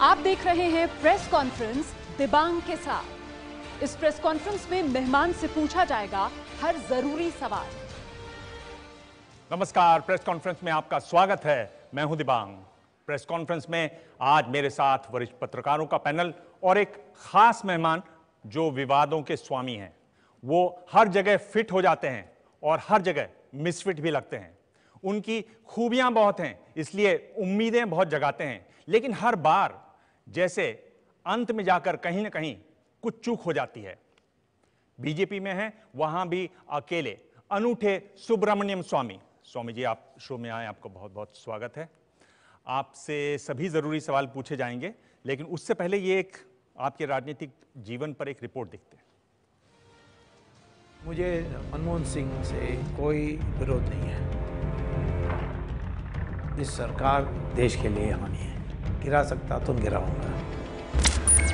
आप देख रहे हैं प्रेस कॉन्फ्रेंस दिबांग के साथ। इस प्रेस कॉन्फ्रेंस में मेहमान से पूछा जाएगा हर ज़रूरी सवाल। नमस्कार, प्रेस कॉन्फ्रेंस में आपका स्वागत है। मैं हूँ दिबांग। प्रेस कॉन्फ्रेंस में आज मेरे साथ वरिष्ठ पत्रकारों का पैनल और एक खास मेहमान जो विवादों के स्वामी हैं। वो हर जगह फिट हो जाते हैं और हर जगह मिसफिट भी लगते हैं। उनकी खूबियाँ बहुत हैं, इसलिए उम्मीदें बहुत जगाते हैं। लेकिन हर बार जैसे अंत में जाकर कहीं ना कहीं कुछ चूक हो जाती है। बीजेपी में है, वहाँ भी अकेले। अनूठे सुब्रमण्यम स्वामी। स्वामी जी, आप शो में आए, आपको बहुत बहुत स्वागत है। आपसे सभी ज़रूरी सवाल पूछे जाएँगे, लेकिन उससे पहले ये एक आपके राजनीतिक जीवन पर एक रिपोर्ट देखते हैं। मुझे मनमोहन सिंह से कोई विरोध नहीं है। इस सरकार देश के लिए हानि है। गिरा सकता तो गिराऊँगा।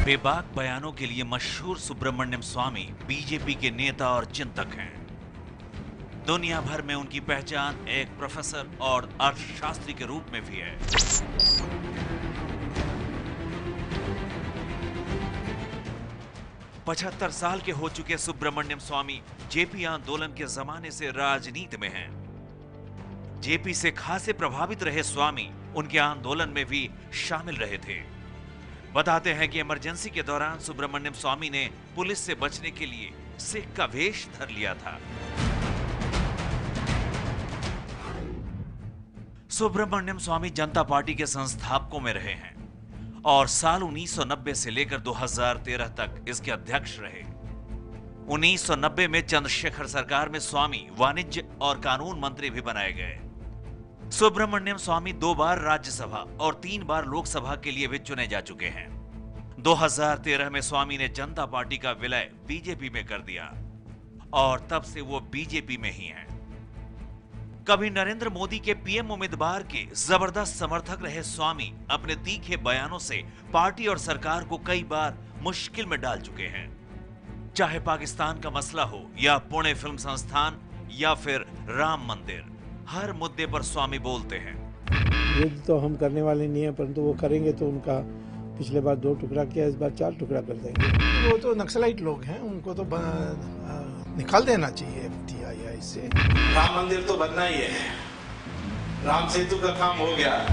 बेबाक बयानों के लिए मशहूर सुब्रमण्यम स्वामी बीजेपी के नेता और चिंतक हैं। दुनिया भर में उनकी पहचान एक प्रोफेसर और अर्थशास्त्री के रूप में भी है। पचहत्तर साल के हो चुके सुब्रमण्यम स्वामी जेपी आंदोलन के जमाने से राजनीति में हैं। जेपी से खासे प्रभावित रहे स्वामी, उनके आंदोलन में भी शामिल रहे थे। बताते हैं कि इमरजेंसी के दौरान सुब्रमण्यम स्वामी ने पुलिस से बचने के लिए सिख का वेश धर लिया था। सुब्रमण्यम स्वामी जनता पार्टी के संस्थापकों में रहे हैं और साल 1990 से लेकर 2013 तक इसके अध्यक्ष रहे। 1990 में चंद्रशेखर सरकार में स्वामी वाणिज्य और कानून मंत्री भी बनाए गए। सुब्रमण्यम स्वामी दो बार राज्यसभा और तीन बार लोकसभा के लिए भी चुने जा चुके हैं। 2013 में स्वामी ने जनता पार्टी का विलय बीजेपी में कर दिया और तब से वो बीजेपी में ही हैं। कभी नरेंद्र मोदी के पीएम उम्मीदवार के ज़बरदस्त समर्थक रहे स्वामी अपने तीखे बयानों से पार्टी और सरकार को कई बार मुश्किल में डाल चुके हैं। चाहे पाकिस्तान का मसला हो या पुणे फ़िल्म संस्थान या फिर राम मंदिर। हर मुद्दे पर स्वामी बोलते हैं। युद्ध तो हम करने वाले नहीं है परंतु वो करेंगे तो उनका पिछले बार दो टुकड़ा किया इस बार चार टुकड़ा कर देंगे। वो तो नक्सलाइट लोग हैं उनको तो ब- आ, निकाल देना चाहिए टीआईआई से। राम मंदिर तो बनना ही है। राम सेतु का काम हो गया।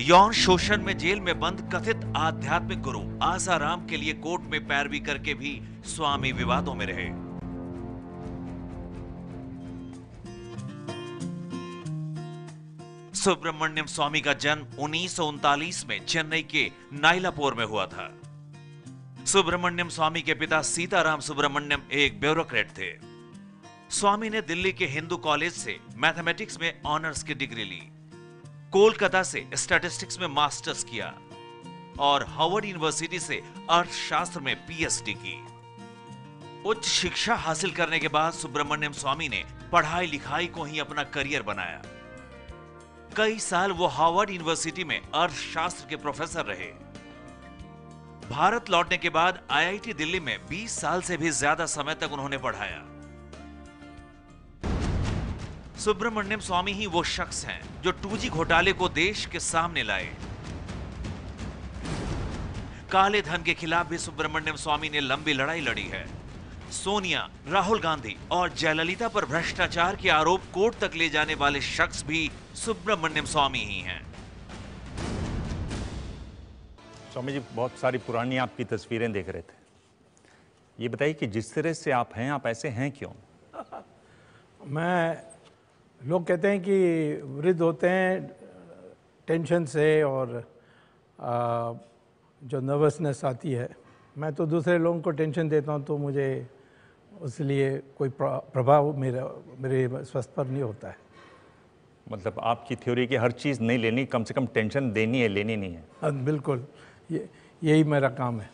यौन शोषण में जेल में बंद कथित आध्यात्मिक गुरु आसाराम के लिए कोर्ट में पैरवी करके भी स्वामी विवादों में रहे। सुब्रमण्यम स्वामी का जन्म उन्नीस सौ उनतालीस में चेन्नई के नाइलापोर में हुआ था। सुब्रमण्यम स्वामी के पिता सीताराम सुब्रमण्यम एक ब्यूरोक्रेट थे। स्वामी ने दिल्ली के हिंदू कॉलेज से मैथमेटिक्स में ऑनर्स की डिग्री ली। कोलकाता से स्टैटिस्टिक्स में मास्टर्स किया और हार्वर्ड यूनिवर्सिटी से अर्थशास्त्र में पीएचडी की। उच्च शिक्षा हासिल करने के बाद सुब्रमण्यम स्वामी ने पढ़ाई लिखाई को ही अपना करियर बनाया। कई साल वो हार्वर्ड यूनिवर्सिटी में अर्थशास्त्र के प्रोफेसर रहे। भारत लौटने के बाद आईआईटी दिल्ली में 20 साल से भी ज़्यादा समय तक उन्होंने पढ़ाया। सुब्रमण्यम स्वामी ही वो शख्स हैं जो 2G घोटाले को देश के सामने लाए। काले धन के खिलाफ भी सुब्रमण्यम स्वामी ने लंबी लड़ाई लड़ी है। सोनिया राहुल गांधी और जयललिता पर भ्रष्टाचार के आरोप कोर्ट तक ले जाने वाले शख्स भी सुब्रमण्यम स्वामी ही हैं। स्वामी जी बहुत सारी पुरानी आपकी तस्वीरें देख रहे थे। ये बताइए कि जिस तरह से आप हैं आप ऐसे हैं क्यों? मैं लोग कहते हैं कि वृद्ध होते हैं टेंशन से और आ, जो नर्वसनेस आती है। मैं तो दूसरे लोगों को टेंशन देता हूँ तो मुझे उसलिए कोई प्रभाव मेरा मेरे स्वास्थ्य पर नहीं होता है। मतलब आपकी थ्योरी की हर चीज़ नहीं लेनी कम से कम टेंशन देनी है लेनी नहीं है। हाँ, बिल्कुल। ये यही मेरा काम है।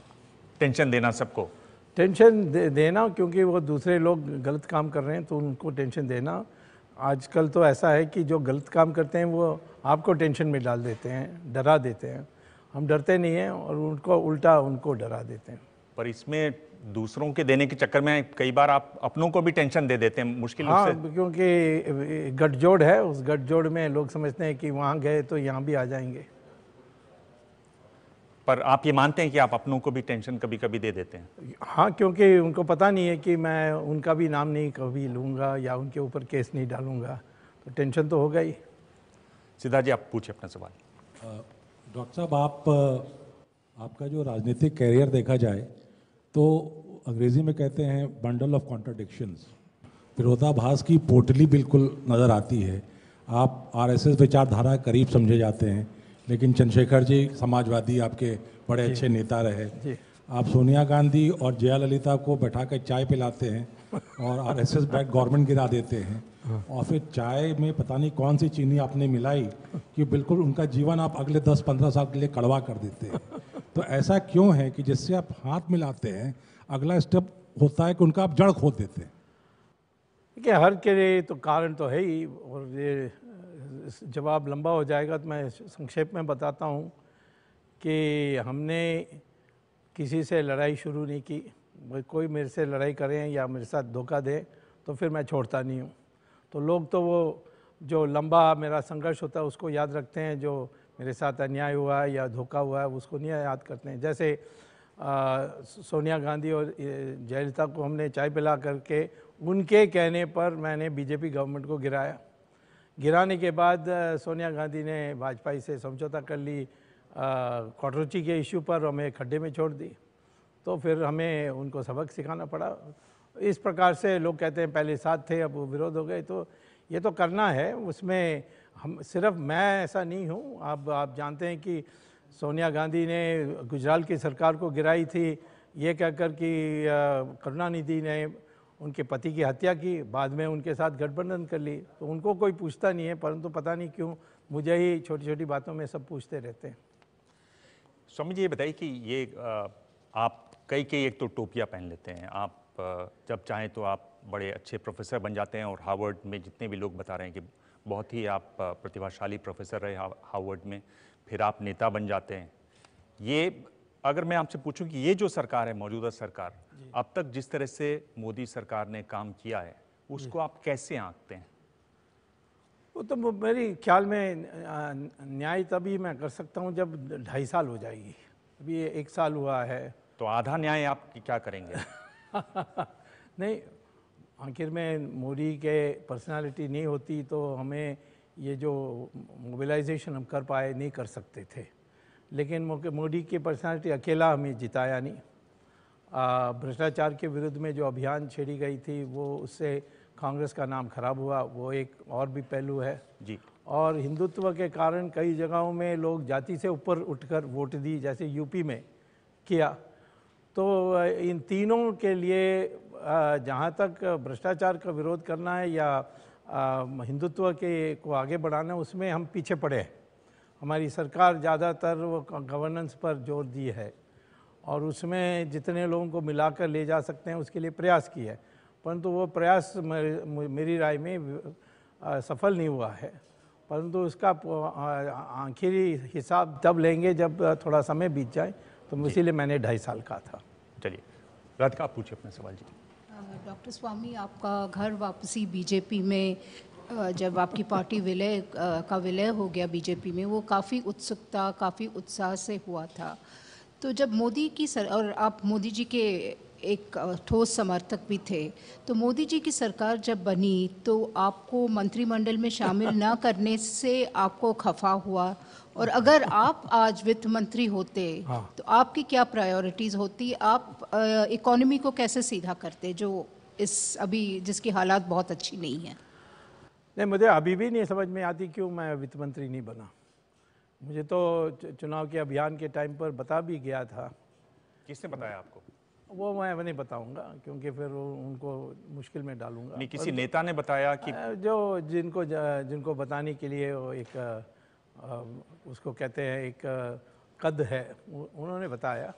टेंशन देना सबको? टेंशन दे, देना क्योंकि वो दूसरे लोग गलत काम कर रहे हैं तो उनको टेंशन देना। आजकल तो ऐसा है कि जो गलत काम करते हैं वो आपको टेंशन में डाल देते हैं डरा देते हैं। हम डरते नहीं हैं और उनको उल्टा उनको डरा देते हैं। पर इसमें दूसरों के देने के चक्कर में कई बार आप अपनों को भी टेंशन दे देते हैं मुश्किल हाँ उससे। क्योंकि गठजोड़ है उस गठजोड़ में लोग समझते हैं कि वहाँ गए तो यहाँ भी आ जाएँगे। पर आप ये मानते हैं कि आप अपनों को भी टेंशन कभी कभी दे देते हैं? हाँ क्योंकि उनको पता नहीं है कि मैं उनका भी नाम नहीं कभी लूँगा या उनके ऊपर केस नहीं डालूँगा। तो टेंशन तो होगा ही। सिद्धार्थ जी आप पूछिए अपना सवाल। डॉक्टर साहब आप आपका जो राजनीतिक कैरियर देखा जाए तो अंग्रेज़ी में कहते हैं बंडल ऑफ़ कॉन्ट्रडिक्शंस विरोधाभास की पोटली बिल्कुल नज़र आती है। आप आरएसएस विचारधारा करीब समझे जाते हैं लेकिन चंद्रशेखर जी समाजवादी आपके बड़े अच्छे नेता रहे। आप सोनिया गांधी और जया ललिता को बैठा कर चाय पिलाते हैं और आरएसएस बैक गवर्नमेंट गिरा देते हैं। और फिर चाय में पता नहीं कौन सी चीनी आपने मिलाई कि बिल्कुल उनका जीवन आप अगले 10-15 साल के लिए कड़वा कर देते हैं। तो ऐसा क्यों है कि जिससे आप हाथ मिलाते हैं, अगला स्टेप होता है कि उनका आप जड़ खोद देते हैं? देखिए, हर के लिए तो कारण तो है ही, और ये जवाब लंबा हो जाएगा तो मैं संक्षेप में बताता हूँ कि हमने किसी से लड़ाई शुरू नहीं की। कोई मेरे से लड़ाई करें या मेरे साथ धोखा दे तो फिर मैं छोड़ता नहीं हूँ। तो लोग तो वो, जो लंबा मेरा संघर्ष होता है, उसको याद रखते हैं, जो मेरे साथ अन्याय हुआ है या धोखा हुआ है उसको नहीं याद करते हैं। जैसे सोनिया गांधी और ये, जयललिता को हमने चाय पिला करके उनके कहने पर मैंने बीजेपी गवर्नमेंट को गिराया। गिराने के बाद सोनिया गांधी ने भाजपा से समझौता कर ली कॉटरोची के इशू पर हमें खड्डे में छोड़ दी तो फिर हमें उनको सबक सिखाना पड़ा। इस प्रकार से लोग कहते हैं पहले साथ थे अब विरोध हो गए। तो ये तो करना है उसमें हम सिर्फ़ मैं ऐसा नहीं हूँ। आप आप जानते हैं कि सोनिया गांधी ने गुजरात की सरकार को गिराई थी। ये कहकर कि करुणानिधि ने उनके पति की हत्या की, बाद में उनके साथ गठबंधन कर ली। तो उनको कोई पूछता नहीं है, परंतु पता नहीं क्यों मुझे ही छोटी छोटी बातों में सब पूछते रहते हैं। स्वामी जी, ये बताइए कि ये आप कई कई एक तो टोपियाँ पहन लेते हैं। आप जब चाहें तो आप बड़े अच्छे प्रोफेसर बन जाते हैं और हार्वर्ड में जितने भी लोग बता रहे हैं कि बहुत ही आप प्रतिभाशाली प्रोफेसर रहे हार्वर्ड में फिर आप नेता बन जाते हैं। ये अगर मैं आपसे पूछूँ कि ये जो सरकार है मौजूदा सरकार अब तक जिस तरह से मोदी सरकार ने काम किया है उसको आप कैसे आंकते हैं? वो तो मेरी ख्याल में न्याय तभी मैं कर सकता हूँ जब ढाई साल हो जाएगी। अभी एक साल हुआ है। तो आधा न्याय आप क्या करेंगे? नहीं आखिर में मोदी के पर्सनालिटी नहीं होती तो हमें ये जो मोबिलाइजेशन हम कर पाए नहीं कर सकते थे। लेकिन मोदी की पर्सनालिटी अकेला हमें जिताया नहीं। भ्रष्टाचार के विरुद्ध में जो अभियान छेड़ी गई थी वो उससे कांग्रेस का नाम खराब हुआ। वो एक और भी पहलू है। जी। और हिंदुत्व के कारण कई जगहों में लोग जाति से ऊपर उठकर वोट दी जैसे यूपी में किया। तो इन तीनों के लिए जहाँ तक भ्रष्टाचार का विरोध करना है या हिंदुत्व के को आगे बढ़ाना है, उसमें हम पीछे पड़े हैं। हमारी सरकार ज़्यादातर वो गवर्नेंस पर ज़ोर दी है और उसमें जितने लोगों को मिलाकर ले जा सकते हैं, उसके लिए प्रयास किया है। परंतु वो प्रयास मेरी राय में सफल नहीं हुआ है। परंतु उसका आखिरी हिसाब तब लेंगे, जब थोड़ा समय बीत जाए तो इसीलिए मैंने ढाई साल कहा था। चलिए राधिका आप पूछिए अपना सवाल जी। डॉक्टर स्वामी आपका घर वापसी बीजेपी में जब आपकी पार्टी विलय का विलय हो गया बीजेपी में वो काफ़ी उत्सुकता काफ़ी उत्साह से हुआ था। तो जब मोदी की सर और आप मोदी जी के एक ठोस समर्थक भी थे। तो मोदी जी की सरकार जब बनी तो आपको मंत्रिमंडल में शामिल ना करने से आपको खफा हुआ। और अगर आप आज वित्त मंत्री होते हाँ। तो आपकी क्या प्रायोरिटीज़ होती? आप इकोनॉमी को कैसे सीधा करते जो इस अभी जिसकी हालात बहुत अच्छी नहीं है? नहीं मुझे अभी भी नहीं समझ में आती क्यों मैं वित्त मंत्री नहीं बना। मुझे तो चुनाव के अभियान के टाइम पर बता भी गया था। किसने बताया आपको? वो मैं नहीं बताऊँगा क्योंकि फिर वो उनको मुश्किल में डालूँगा। नहीं किसी नेता ने बताया कि जो जिनको जिनको बताने के लिए वो एक अ, उसको कहते हैं एक कद है उन्होंने बताया।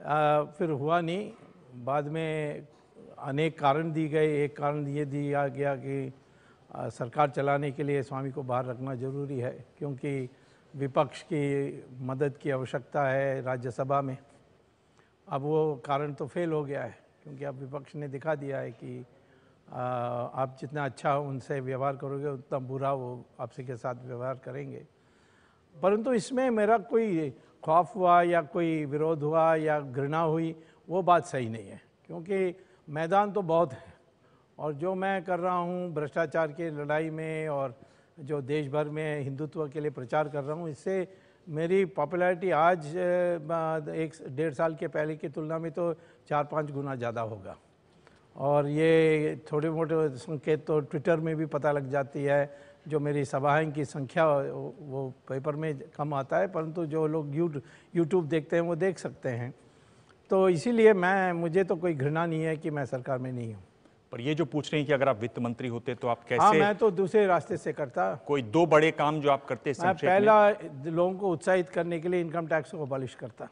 अ, फिर हुआ नहीं। बाद में अनेक कारण दी गए। एक कारण ये दिया गया कि अ, सरकार चलाने के लिए स्वामी को बाहर रखना ज़रूरी है क्योंकि विपक्ष की मदद की आवश्यकता है राज्यसभा में। अब वो कारण तो फेल हो गया है क्योंकि अब विपक्ष ने दिखा दिया है कि आ, आप जितना अच्छा उनसे व्यवहार करोगे उतना बुरा वो आपसे के साथ व्यवहार करेंगे। परंतु इसमें मेरा कोई खौफ हुआ या कोई विरोध हुआ या घृणा हुई वो बात सही नहीं है क्योंकि मैदान तो बहुत है। और जो मैं कर रहा हूँ भ्रष्टाचार की लड़ाई में और जो देश भर में हिंदुत्व के लिए प्रचार कर रहा हूँ इससे मेरी पॉपुलैरिटी आज एक डेढ़ साल के पहले की तुलना में तो चार पाँच गुना ज़्यादा होगा। और ये थोड़े मोटे संकेत तो ट्विटर में भी पता लग जाती है, जो मेरी सभाएँ की संख्या, वो पेपर में कम आता है, परंतु जो लोग यू यूट्यूब देखते हैं, वो देख सकते हैं। तो इसीलिए मैं, मुझे तो कोई घृणा नहीं है कि मैं सरकार में नहीं हूँ। पर ये जो पूछ रहे हैं कि अगर आप वित्त मंत्री होते तो आप हाँ कैसे मैं तो दूसरे रास्ते से करता। कोई दो बड़े काम जो आप करते मैं पहला लोगों को उत्साहित करने के लिए इनकम टैक्स को अबॉलिश करता।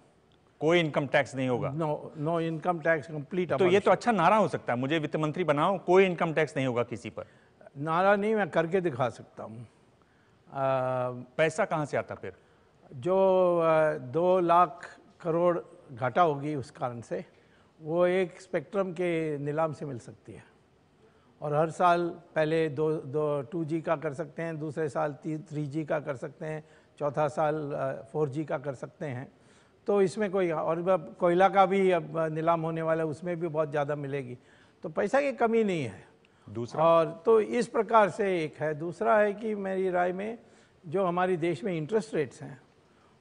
कोई इनकम टैक्स नहीं होगा? No no income tax complete तो ये तो अच्छा नारा हो सकता है। मुझे वित्त मंत्री बनाओ कोई इनकम टैक्स नहीं होगा किसी पर। नारा नहीं मैं करके दिखा सकता हूँ। पैसा कहाँ से आता फिर? जो दो लाख करोड़ घाटा होगी उस कारण से वो एक स्पेक्ट्रम के नीलाम से मिल सकती है। और हर साल पहले दो दो टू जी का कर सकते हैं दूसरे साल थ्री जी का कर सकते हैं चौथा साल फोर जी का कर सकते हैं। तो इसमें कोई और अब कोयला का भी अब नीलाम होने वाला है उसमें भी बहुत ज़्यादा मिलेगी। तो पैसा की कमी नहीं है। दूसरा? और तो इस प्रकार से एक है। दूसरा है कि मेरी राय में जो हमारी देश में इंटरेस्ट रेट्स हैं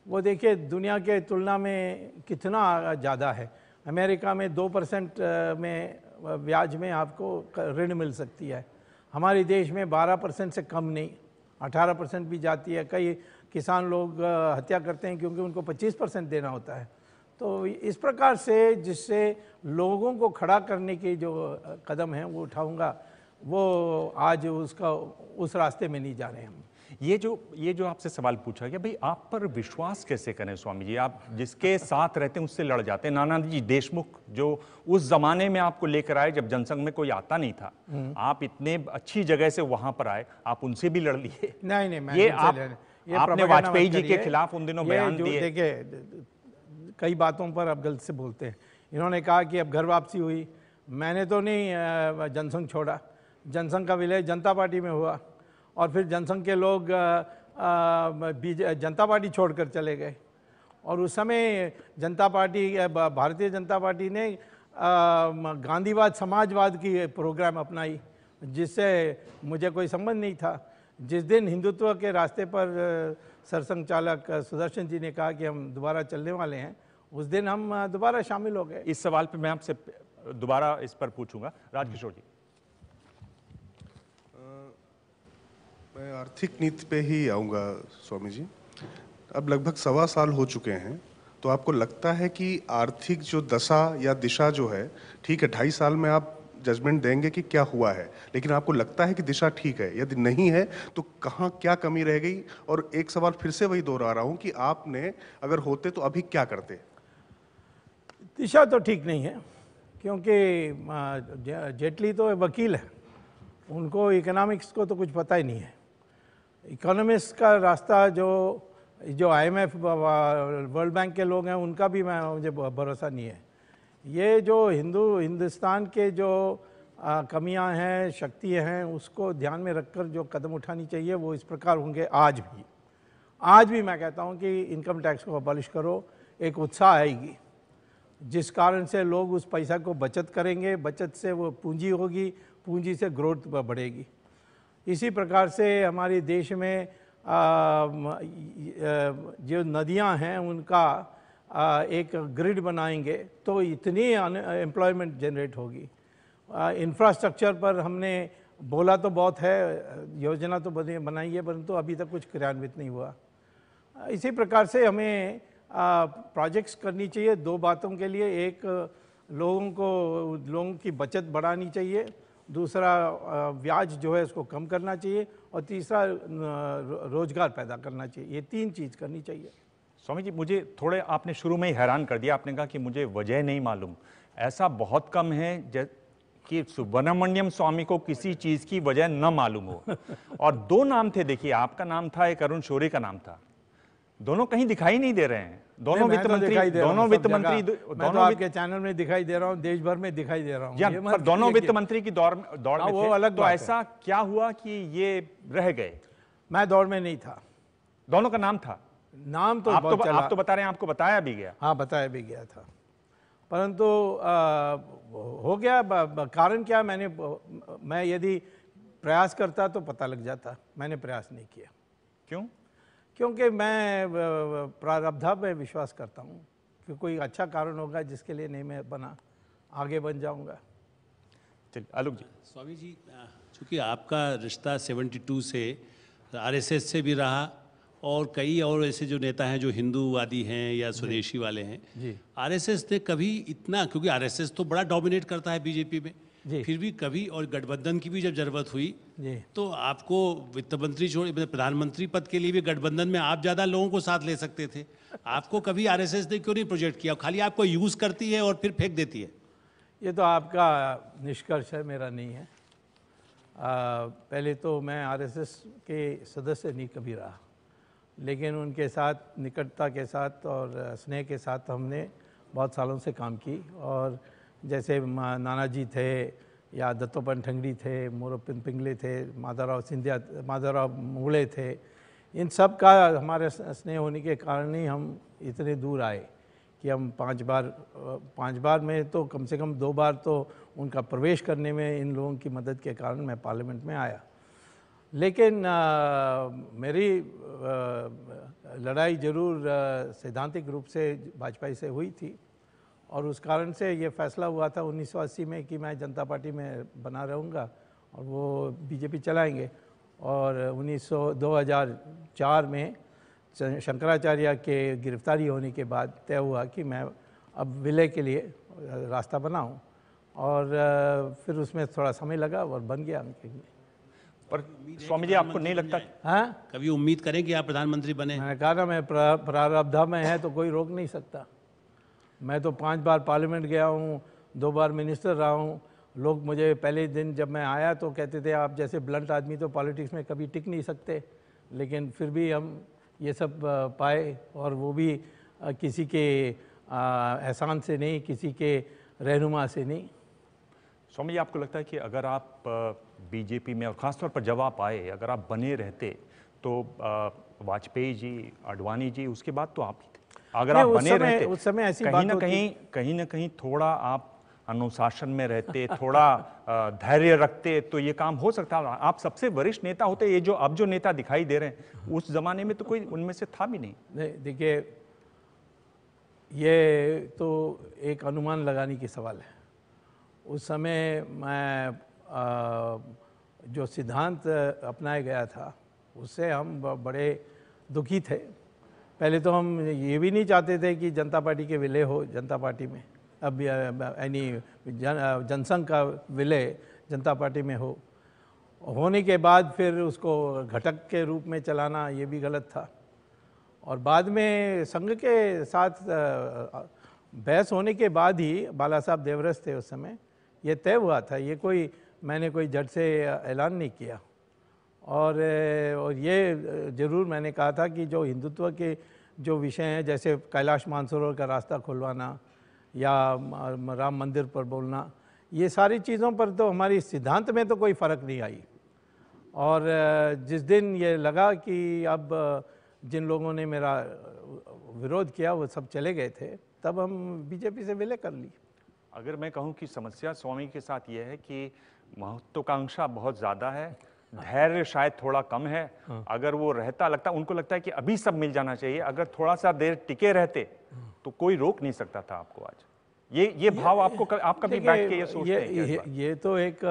वो देखिए दुनिया के तुलना में कितना ज़्यादा है। अमेरिका में दो परसेंट में ब्याज में आपको ऋण मिल सकती है। हमारे देश में बारह परसेंट से कम नहीं, अठारह परसेंट भी जाती है। कई किसान लोग हत्या करते हैं क्योंकि उनको पच्चीस परसेंट देना होता है। तो इस प्रकार से जिससे लोगों को खड़ा करने के जो कदम हैं, वो उठाऊँगा, वो आज उसका, उस रास्ते में नहीं जा रहे हम। ये जो ये जो आपसे सवाल पूछा गया भाई आप पर विश्वास कैसे करें स्वामी जी? आप जिसके साथ रहते हैं उससे लड़ जाते हैं। नानाजी देशमुख जो उस जमाने में आपको लेकर आए जब जनसंघ में कोई आता नहीं था आप इतने अच्छी जगह से वहाँ पर आए आप उनसे भी लड़ लिए? नहीं नहीं मैं ये आप ये आपने वाजपेयी जी के खिलाफ उन दिनों बयान जो दिए। देखिए कई बातों पर आप गलत से बोलते हैं। इन्होंने कहा कि अब घर वापसी हुई। मैंने तो नहीं जनसंघ छोड़ा। जनसंघ का विलय जनता पार्टी में हुआ। और फिर जनसंघ के लोग जनता पार्टी छोड़कर चले गए। और उस समय जनता पार्टी भारतीय जनता पार्टी ने गांधीवाद, समाजवाद की प्रोग्राम अपनाई, जिससे मुझे कोई संबंध नहीं था। जिस दिन हिंदुत्व के रास्ते पर सरसंघ चालक सुदर्शन जी ने कहा कि हम दोबारा चलने वाले हैं, उस दिन हम दोबारा शामिल हो गए। इस सवाल पे मैं आपसे दोबारा इस पर पूछूँगा। राजकिशोर जी मैं आर्थिक नीति पे ही आऊँगा स्वामी जी अब लगभग सवा साल हो चुके हैं तो आपको लगता है कि आर्थिक जो दशा या दिशा जो है, ठीक है, ढाई साल में आप जजमेंट देंगे कि क्या हुआ है, लेकिन आपको लगता है कि दिशा ठीक है। यदि नहीं है तो कहाँ क्या कमी रह गई? और एक सवाल फिर से वही दोहरा रहा हूँ कि आपने अगर होते तो अभी क्या करते? दिशा तो ठीक नहीं है, क्योंकि जेटली तो वकील है, उनको इकोनॉमिक्स को तो कुछ पता ही नहीं है। इकोनॉमिक्स का रास्ता जो जो आईएमएफ वर्ल्ड बैंक के लोग हैं, उनका भी मैं, मुझे भरोसा नहीं है। ये जो हिंदू, हिंदुस्तान के जो कमियाँ हैं, शक्तियाँ हैं, उसको ध्यान में रखकर जो कदम उठानी चाहिए, वो इस प्रकार होंगे आज भी। आज भी मैं कहता हूँ कि इनकम टैक्स को अबॉलिश करो, एक उत्साह आएगी। जिस कारण से लोग उस पैसा को बचत करेंगे, बचत से वो पूंजी होगी, पूंजी से ग्रोथ बढ़ेगी। इसी प्रकार से हमारे देश में जो नदियाँ हैं, उनका एक ग्रिड बनाएँगे तो इतनी एम्प्लॉयमेंट जनरेट होगी। इंफ्रास्ट्रक्चर पर हमने बोला तो बहुत है, योजना तो बनी, बनाई है, परंतु अभी तक कुछ क्रियान्वित नहीं हुआ। इसी प्रकार से हमें प्रोजेक्ट्स करनी चाहिए, दो बातों के लिए। एक, लोगों को, लोगों की बचत बढ़ानी चाहिए दूसरा ब्याज जो है उसको कम करना चाहिए और तीसरा रोज़गार पैदा करना चाहिए। ये तीन चीज़ करनी चाहिए। स्वामी जी मुझे थोड़े आपने शुरू में ही हैरान कर दिया। आपने कहा कि मुझे वजह नहीं मालूम। ऐसा बहुत कम है जै- कि सुब्रमण्यम स्वामी को किसी चीज़ की वजह न मालूम हो। और दो नाम थे देखिए आपका नाम था एक अरुण शोरी का नाम था। दोनों कहीं दिखाई नहीं दे रहे हैं। दोनों वित्त मंत्री दिखाई दे रहा दोनों वित्त मंत्री तो दोनों आपके चैनल में दिखाई दे रहा हूँ देश भर में दिखाई दे रहा हूँ। पर दोनों वित्त मंत्री की दौड़ में दौड़ हाँ, में वो अलग तो ऐसा क्या हुआ कि ये रह गए? मैं दौड़ में नहीं था। दोनों का नाम था? नाम तो आप तो चला आप तो बता रहे हैं आपको बताया भी गया। हाँ बताया भी गया था। परंतु आ, हो गया कारण क्या? मैंने मैं यदि प्रयास करता तो पता लग जाता। मैंने प्रयास नहीं किया। क्यों? क्योंकि मैं प्रारब्धा में विश्वास करता हूँ कि कोई अच्छा कारण होगा जिसके लिए नहीं मैं बना आगे बन जाऊँगा। चलिए आलोक जी। स्वामी जी चूँकि आपका रिश्ता 72 से आरएसएस से भी रहा और कई और ऐसे जो नेता हैं जो हिंदूवादी हैं या स्वदेशी वाले हैं जी। आरएसएस ने कभी इतना क्योंकि आरएसएस तो बड़ा डोमिनेट करता है बीजेपी में। फिर भी कभी और गठबंधन की भी जब ज़रूरत हुई तो आपको वित्त मंत्री छोड़ मतलब प्रधानमंत्री पद के लिए भी गठबंधन में आप ज़्यादा लोगों को साथ ले सकते थे। आपको कभी आरएसएस ने क्यों नहीं प्रोजेक्ट किया? खाली आपको यूज़ करती है और फिर फेंक देती है। ये तो आपका निष्कर्ष है मेरा नहीं है। आ, पहले तो मैं आरएसएस के सदस्य नहीं कभी रहा। लेकिन उनके साथ निकटता के साथ और स्नेह के साथ हमने बहुत सालों से काम की और जैसे नाना जी थे या दत्तोपन ठंगड़ी थे मोरोपिन पिंगले थे माधवराव सिंधिया माधवराव मुगले थे इन सब का हमारे स्नेह होने के कारण ही हम इतने दूर आए कि हम पाँच बार पाँच बार में तो कम से कम दो बार तो उनका प्रवेश करने में इन लोगों की मदद के कारण मैं पार्लियामेंट में आया। लेकिन आ, मेरी आ, लड़ाई ज़रूर सैद्धांतिक रूप से वाजपेयी से हुई थी। और उस कारण से ये फैसला हुआ था 1980 में कि मैं जनता पार्टी में बना रहूँगा और वो बीजेपी चलाएँगे। और 1900 2004 में शंकराचार्य के गिरफ्तारी होने के बाद तय हुआ कि मैं अब विलय के लिए रास्ता बनाऊँ और फिर उसमें थोड़ा समय लगा और बन गया उनके लिए। पर स्वामी जी आपको नहीं लगता? हाँ? कभी उम्मीद करें कि आप प्रधानमंत्री बने? मैंने कहा ना मैं प्रारब्धा में है तो कोई रोक नहीं सकता। मैं तो पाँच बार पार्लियामेंट गया हूँ, दो बार मिनिस्टर रहा हूँ। लोग मुझे पहले दिन जब मैं आया तो कहते थे, आप जैसे ब्लंट आदमी तो पॉलिटिक्स में कभी टिक नहीं सकते। लेकिन फिर भी हम ये सब पाए और वो भी किसी के एहसान से नहीं, किसी के रहनुमा से नहीं। स्वामी जी आपको लगता है कि अगर आप बीजेपी में और ख़ासतौर पर जब आप आए, अगर आप बने रहते तो वाजपेयी जी अडवाणी जी, उसके बाद तो आप ही थे। अगर आप बने रहते उस समय ऐसी कहीं ना कहीं कहीं ना कहीं थोड़ा आप अनुशासन में रहते थोड़ा धैर्य रखते तो ये काम हो सकता है आप सबसे वरिष्ठ नेता होते ये जो अब जो नेता दिखाई दे रहे हैं उस जमाने में तो कोई उनमें से था भी नहीं। नहीं देखिए ये तो एक अनुमान लगाने की सवाल है। उस समय मैं आ, जो सिद्धांत अपनाया गया था उससे हम बड़े दुखी थे। पहले तो हम ये भी नहीं चाहते थे कि जनता पार्टी के विलय हो जनता पार्टी में। अब यानी जन, जनसंघ का विलय जनता पार्टी में हो। होने के बाद फिर उसको घटक के रूप में चलाना ये भी गलत था। और बाद में संघ के साथ बहस होने के बाद ही बाला साहब देवरस थे उस समय। ये तय हुआ था ये कोई मैंने कोई जट से ऐलान नहीं किया। और और ये ज़रूर मैंने कहा था कि जो हिंदुत्व के जो विषय हैं, जैसे कैलाश मानसरोवर का रास्ता खुलवाना या राम मंदिर पर बोलना, ये सारी चीज़ों पर तो हमारी सिद्धांत में तो कोई फ़र्क नहीं आई। और जिस दिन ये लगा कि अब जिन लोगों ने मेरा विरोध किया, वो सब चले गए थे, तब हम बीजेपी से विलय कर ली। अगर मैं कहूँ कि समस्या स्वामी के साथ ये है कि महत्वाकांक्षा बहुत ज़्यादा है धैर्य शायद थोड़ा कम है। हाँ। अगर वो रहता लगता उनको लगता है कि अभी सब मिल जाना चाहिए। अगर थोड़ा सा देर टिके रहते तो कोई रोक नहीं सकता था आपको आज। ये ये भाव आपको कर, आप कभी बैठ के ये सोचते ये, हैं ये, ये तो एक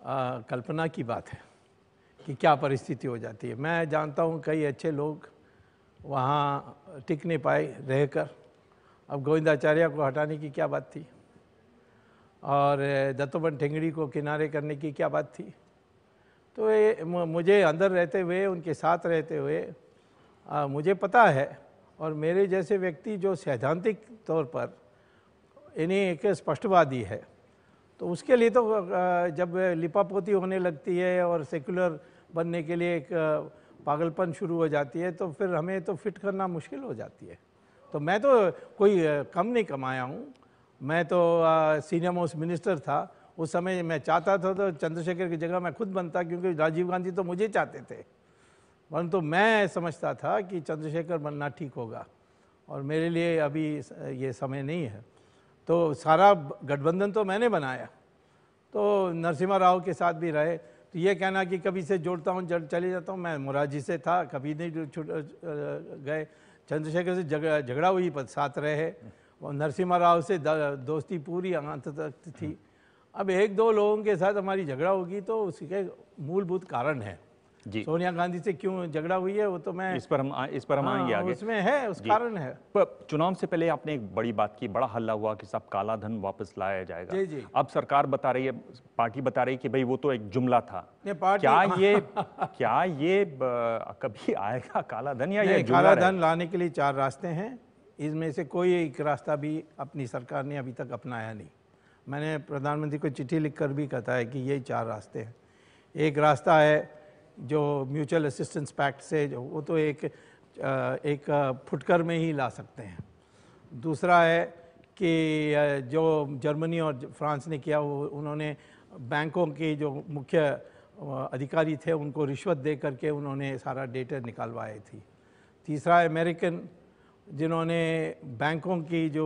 आ, कल्पना की बात है कि क्या परिस्थिति हो जाती है। मैं जानता हूँ कई अच्छे लोग वहाँ टिक नहीं पाए रहकर। अब गोविंदाचार्य को हटाने की क्या बात थी? और दत्तोबन ठेंगड़ी को किनारे करने की क्या बात थी? तो ये मुझे अंदर रहते हुए उनके साथ रहते हुए आ, मुझे पता है और मेरे जैसे व्यक्ति जो सैद्धांतिक तौर पर इन्हीं एक स्पष्टवादी है तो उसके लिए तो जब लिपापोती होने लगती है और सेकुलर बनने के लिए एक पागलपन शुरू हो जाती है तो फिर हमें तो फिट करना मुश्किल हो जाती है। तो मैं तो कोई कम नहीं कमाया हूँ। मैं तो सीनियर मोस्ट मिनिस्टर था उस समय मैं चाहता था तो चंद्रशेखर की जगह मैं खुद बनता, क्योंकि राजीव गांधी तो मुझे चाहते थे। परंतु मैं समझता था कि चंद्रशेखर बनना ठीक होगा, और मेरे लिए अभी ये समय नहीं है। तो सारा गठबंधन तो मैंने बनाया। तो नरसिम्हा राव के साथ भी रहे। तो ये कहना कि कभी से जोड़ता हूँ जड़ चले जाता हूँ, मैं मुराजी से था, कभी नहीं गए। चंद्रशेखर से झगड़ा हुई, पर साथ रहे। और नरसिम्हा राव से दोस्ती पूरी अंत तक थी। अब एक दो लोगों के साथ हमारी झगड़ा होगी तो उसके मूलभूत कारण है। जी। सोनिया गांधी से क्यों झगड़ा हुई है वो तो मैं इस पर हम इस पर हम हाँ, आएँगे आगे। उसमें है उस कारण है। पर चुनाव से पहले आपने एक बड़ी बात की बड़ा हल्ला हुआ कि सब काला धन वापस लाया जाएगा। जी जी। अब सरकार बता रही है पार्टी बता रही है कि भाई वो तो एक जुमला था। क्या। ये क्या ये ब, कभी आएगा काला धन या ये काला धन लाने के लिए चार रास्ते हैं। इसमें से कोई एक रास्ता भी अपनी सरकार ने अभी तक अपनाया नहीं। मैंने प्रधानमंत्री को चिट्ठी लिखकर भी कहता है कि यही चार रास्ते हैं। एक रास्ता है जो म्यूचुअल असिस्टेंस पैक्ट से जो, वो तो एक एक फुटकर में ही ला सकते हैं। दूसरा है कि जो जर्मनी और फ्रांस ने किया, वो, उन्होंने बैंकों के जो मुख्य अधिकारी थे, उनको रिश्वत दे करके उन्होंने सारा डेटा निकालवाए थी। तीसरा अमेरिकन जिन्होंने बैंकों की जो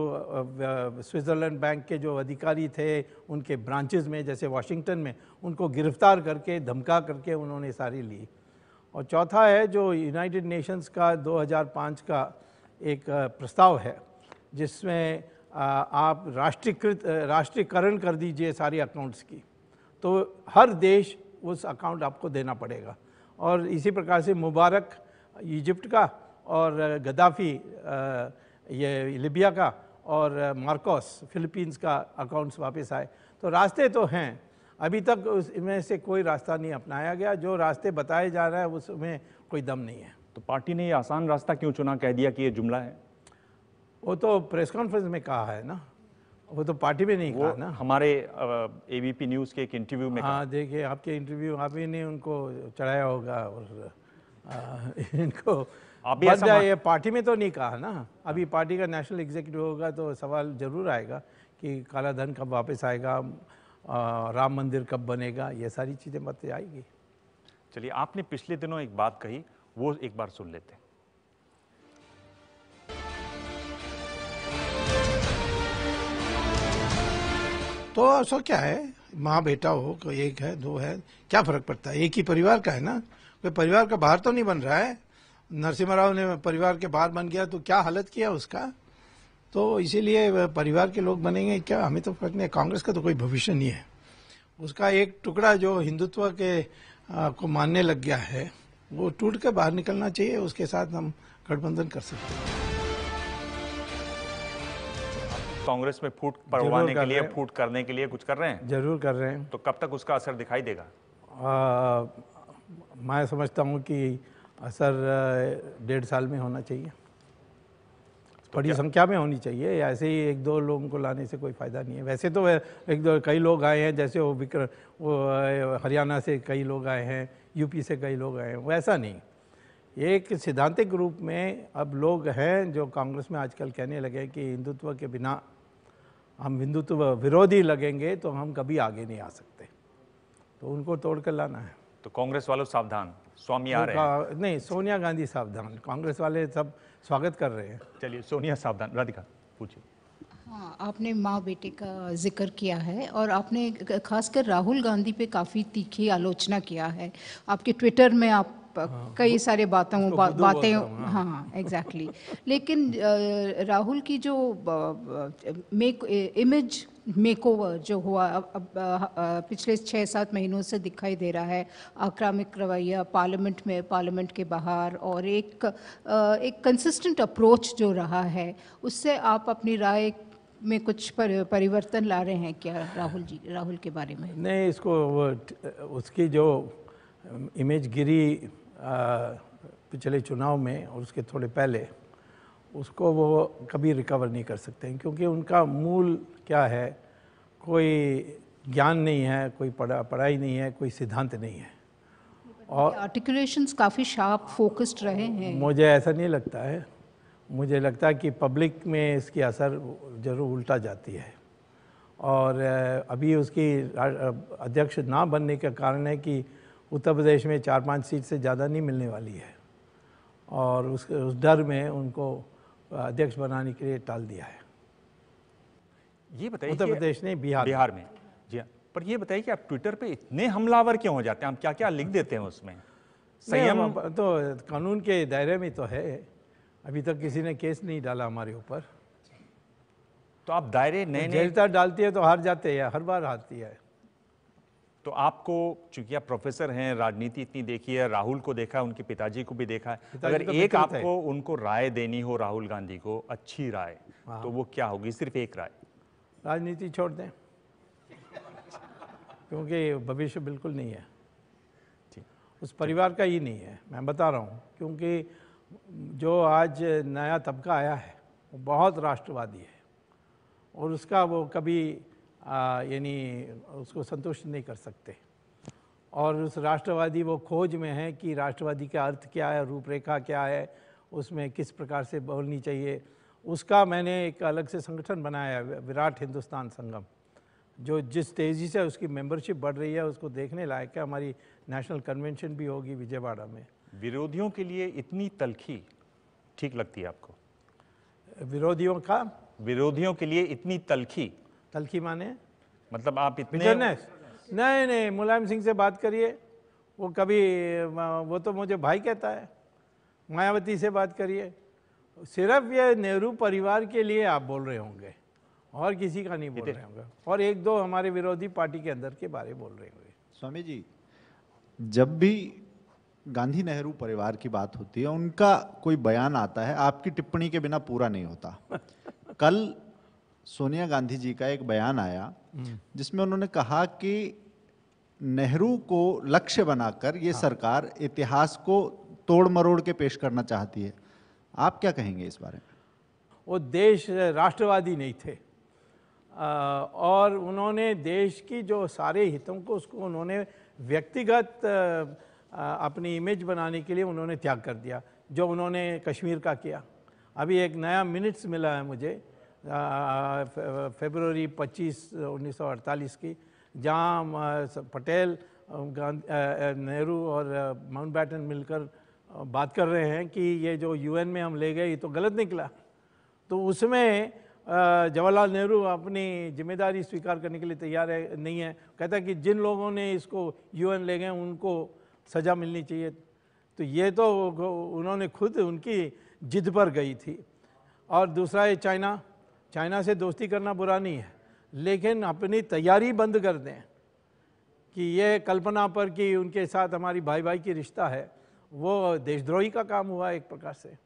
स्विट्ज़रलैंड बैंक के जो अधिकारी थे, उनके ब्रांचेस में, जैसे वाशिंगटन में, उनको गिरफ़्तार करके, धमका करके उन्होंने सारी ली। और चौथा है जो यूनाइटेड नेशंस का 2005 का एक प्रस्ताव है, जिसमें आप राष्ट्रीयकृत राष्ट्रीयकरण कर दीजिए सारी अकाउंट्स की। तो हर देश उस अकाउंट आपको देना पड़ेगा। और इसी प्रकार से मुबारक, इजिप्ट का और गद्दाफ़ी ये लिबिया का और मार्कोस फिलीपींस का अकाउंट्स वापस आए। तो रास्ते तो हैं। अभी तक उसमें से कोई रास्ता नहीं अपनाया गया। जो रास्ते बताए जा रहे हैं उसमें कोई दम नहीं है। तो पार्टी ने ये आसान रास्ता क्यों चुना? कह दिया कि ये जुमला है। वो तो प्रेस कॉन्फ्रेंस में कहा है ना। वो तो पार्टी में नहीं कहा ना। हमारे एबीपी न्यूज़ के एक इंटरव्यू में हाँ देखिए आपके इंटरव्यू आप ही ने उनको चढ़ाया होगा और आ, इनको जाए ये पार्टी में तो नहीं कहा ना। अभी पार्टी का नेशनल एग्जीक्यूटिव होगा तो सवाल ज़रूर आएगा कि काला धन कब वापस आएगा राम मंदिर कब बनेगा ये सारी चीज़ें बात आएगी। चलिए आपने पिछले दिनों एक बात कही वो एक बार सुन लेते हैं। तो ऐसा क्या है? माँ बेटा हो कोई एक है दो है क्या फ़र्क पड़ता है? एक ही परिवार का है ना? कोई परिवार का बाहर तो नहीं बन रहा है? नरसिम्हा राव ने परिवार के बाहर बन गया तो क्या हालत किया उसका? तो इसीलिए परिवार के लोग बनेंगे क्या? हमें तो फ़र्क नहीं कांग्रेस का तो कोई भविष्य नहीं है। उसका एक टुकड़ा जो हिंदुत्व के आ, को मानने लग गया है वो टूट कर बाहर निकलना चाहिए उसके साथ हम गठबंधन कर सकते हैं। कांग्रेस में फूट पड़वाने के लिए फूट करने के लिए कुछ कर रहे हैं? ज़रूर कर रहे हैं। तो कब तक उसका असर दिखाई देगा? आ, मैं समझता हूँ कि असर डेढ़ साल में होना चाहिए। तो बड़ी संख्या में होनी चाहिए ऐसे ही एक दो लोगों को लाने से कोई फ़ायदा नहीं है। वैसे तो एक दो कई लोग आए हैं जैसे वो विक्र वो हरियाणा से कई लोग आए हैं यूपी से कई लोग आए हैं वैसा नहीं। एक सिद्धांतिक रूप में अब लोग हैं जो कांग्रेस में आजकल कहने लगे कि हिंदुत्व के बिना हम हिंदुत्व विरोधी लगेंगे तो हम कभी आगे नहीं आ सकते। तो उनको तोड़ कर लाना है। तो कांग्रेस वालों सावधान। स्वामी आ रहे हैं। नहीं सोनिया गांधी सावधान कांग्रेस वाले सब स्वागत कर रहे हैं। चलिए सोनिया सावधान राधिका पूछिए। हाँ आपने माँ बेटे का ज़िक्र किया है और आपने खासकर राहुल गांधी पे काफ़ी तीखी आलोचना किया है। आपके ट्विटर में आप हाँ, कई सारे बातों बा, बातें हाँ हाँ एग्जैक्टली exactly. लेकिन राहुल की जो मेक इमेज मेकओवर जो हुआ अब, अब पिछले छः सात महीनों से दिखाई दे रहा है आक्रामक रवैया पार्लियामेंट में पार्लियामेंट के बाहर और एक एक कंसिस्टेंट अप्रोच जो रहा है उससे आप अपनी राय में कुछ पर, परिवर्तन ला रहे हैं क्या राहुल जी राहुल के बारे में नहीं इसको वो उसकी जो इमेज गिरी पिछले चुनाव में और उसके थोड़े पहले उसको वो कभी रिकवर नहीं कर सकते हैं क्योंकि उनका मूल क्या है कोई ज्ञान नहीं है कोई पढ़ा पढ़ाई नहीं है कोई सिद्धांत नहीं है। और आर्टिकुलेशंस काफ़ी शार्प फोकस्ड रहे हैं। मुझे ऐसा नहीं लगता है। मुझे लगता है कि पब्लिक में इसकी असर ज़रूर उल्टा जाती है। और अभी उसकी अध्यक्ष ना बनने का कारण है कि उत्तर प्रदेश में चार पाँच सीट से ज़्यादा नहीं मिलने वाली है। और उस उस डर में उनको अध्यक्ष बनाने के लिए टाल दिया है। ये बताइए उत्तर प्रदेश ने बिहार। बिहार में। जी हाँ। पर ये बताइए कि आप ट्विटर पे इतने हमलावर क्यों हो जाते हैं? आप क्या क्या लिख देते हैं उसमें? संयम? तो कानून के दायरे में तो है। अभी तक किसी ने केस नहीं डाला हमारे ऊपर। तो आप दायरे नए नए डालती है तो हार जाते हैं हर बार हारती है। तो आपको चूँकि आप प्रोफेसर हैं राजनीति इतनी देखी है राहुल को देखा है उनके पिताजी को भी देखा है अगर तो एक आपको उनको राय देनी हो राहुल गांधी को अच्छी राय हाँ। तो वो क्या होगी? सिर्फ़ एक राय। राजनीति छोड़ दें। क्योंकि भविष्य बिल्कुल नहीं है। उस परिवार का ही नहीं है। मैं बता रहा हूँ क्योंकि जो आज नया तबका आया है वो बहुत राष्ट्रवादी है। और उसका वो कभी यानी उसको संतुष्ट नहीं कर सकते। और उस राष्ट्रवादी वो खोज में है कि राष्ट्रवादी का अर्थ क्या है रूपरेखा क्या है उसमें किस प्रकार से बोलनी चाहिए। उसका मैंने एक अलग से संगठन बनाया है विराट हिंदुस्तान संगम जो जिस तेज़ी से उसकी मेंबरशिप बढ़ रही है उसको देखने लायक है। हमारी नेशनल कन्वेंशन भी होगी विजयवाड़ा में। विरोधियों के लिए इतनी तलखी ठीक लगती है आपको? विरोधियों का? विरोधियों के लिए इतनी तलखी तलखी माने? मतलब आप इतने नहीं नहीं मुलायम सिंह से बात करिए। वो कभी वो तो मुझे भाई कहता है। मायावती से बात करिए। सिर्फ़ ये नेहरू परिवार के लिए आप बोल रहे होंगे। और किसी का नहीं बोल रहे होंगे। और एक दो हमारे विरोधी पार्टी के अंदर के बारे बोल रहे होंगे। स्वामी जी जब भी गांधी नेहरू परिवार की बात होती है उनका कोई बयान आता है आपकी टिप्पणी के बिना पूरा नहीं होता। कल सोनिया गांधी जी का एक बयान आया जिसमें उन्होंने कहा कि नेहरू को लक्ष्य बनाकर ये हाँ। सरकार इतिहास को तोड़ मरोड़ के पेश करना चाहती है। आप क्या कहेंगे इस बारे में? वो देश राष्ट्रवादी नहीं थे। और उन्होंने देश की जो सारे हितों को उसको उन्होंने व्यक्तिगत अपनी इमेज बनाने के लिए उन्होंने त्याग कर दिया जो उन्होंने कश्मीर का किया। अभी एक नया मिनट्स मिला है मुझे। फेबररी 25 1948 की, जहाँ पटेल नेहरू और माउंटबैटन मिलकर बात कर रहे हैं कि ये जो यूएन में हम ले गए, ये तो गलत निकला। तो उसमें जवाहरलाल नेहरू अपनी ज़िम्मेदारी स्वीकार करने के लिए तैयार है, नहीं है। कहता कि जिन लोगों ने इसको यूएन ले गए, उनको सज़ा मिलनी चाहिए। तो ये तो उन्होंने खुद उनकी जिद पर गई थी। और दूसरा है चाइना। चाइना से दोस्ती करना बुरा नहीं है, लेकिन अपनी तैयारी बंद कर दें कि ये कल्पना पर कि उनके साथ हमारी भाई भाई की रिश्ता है, वो देशद्रोही का काम हुआ एक प्रकार से।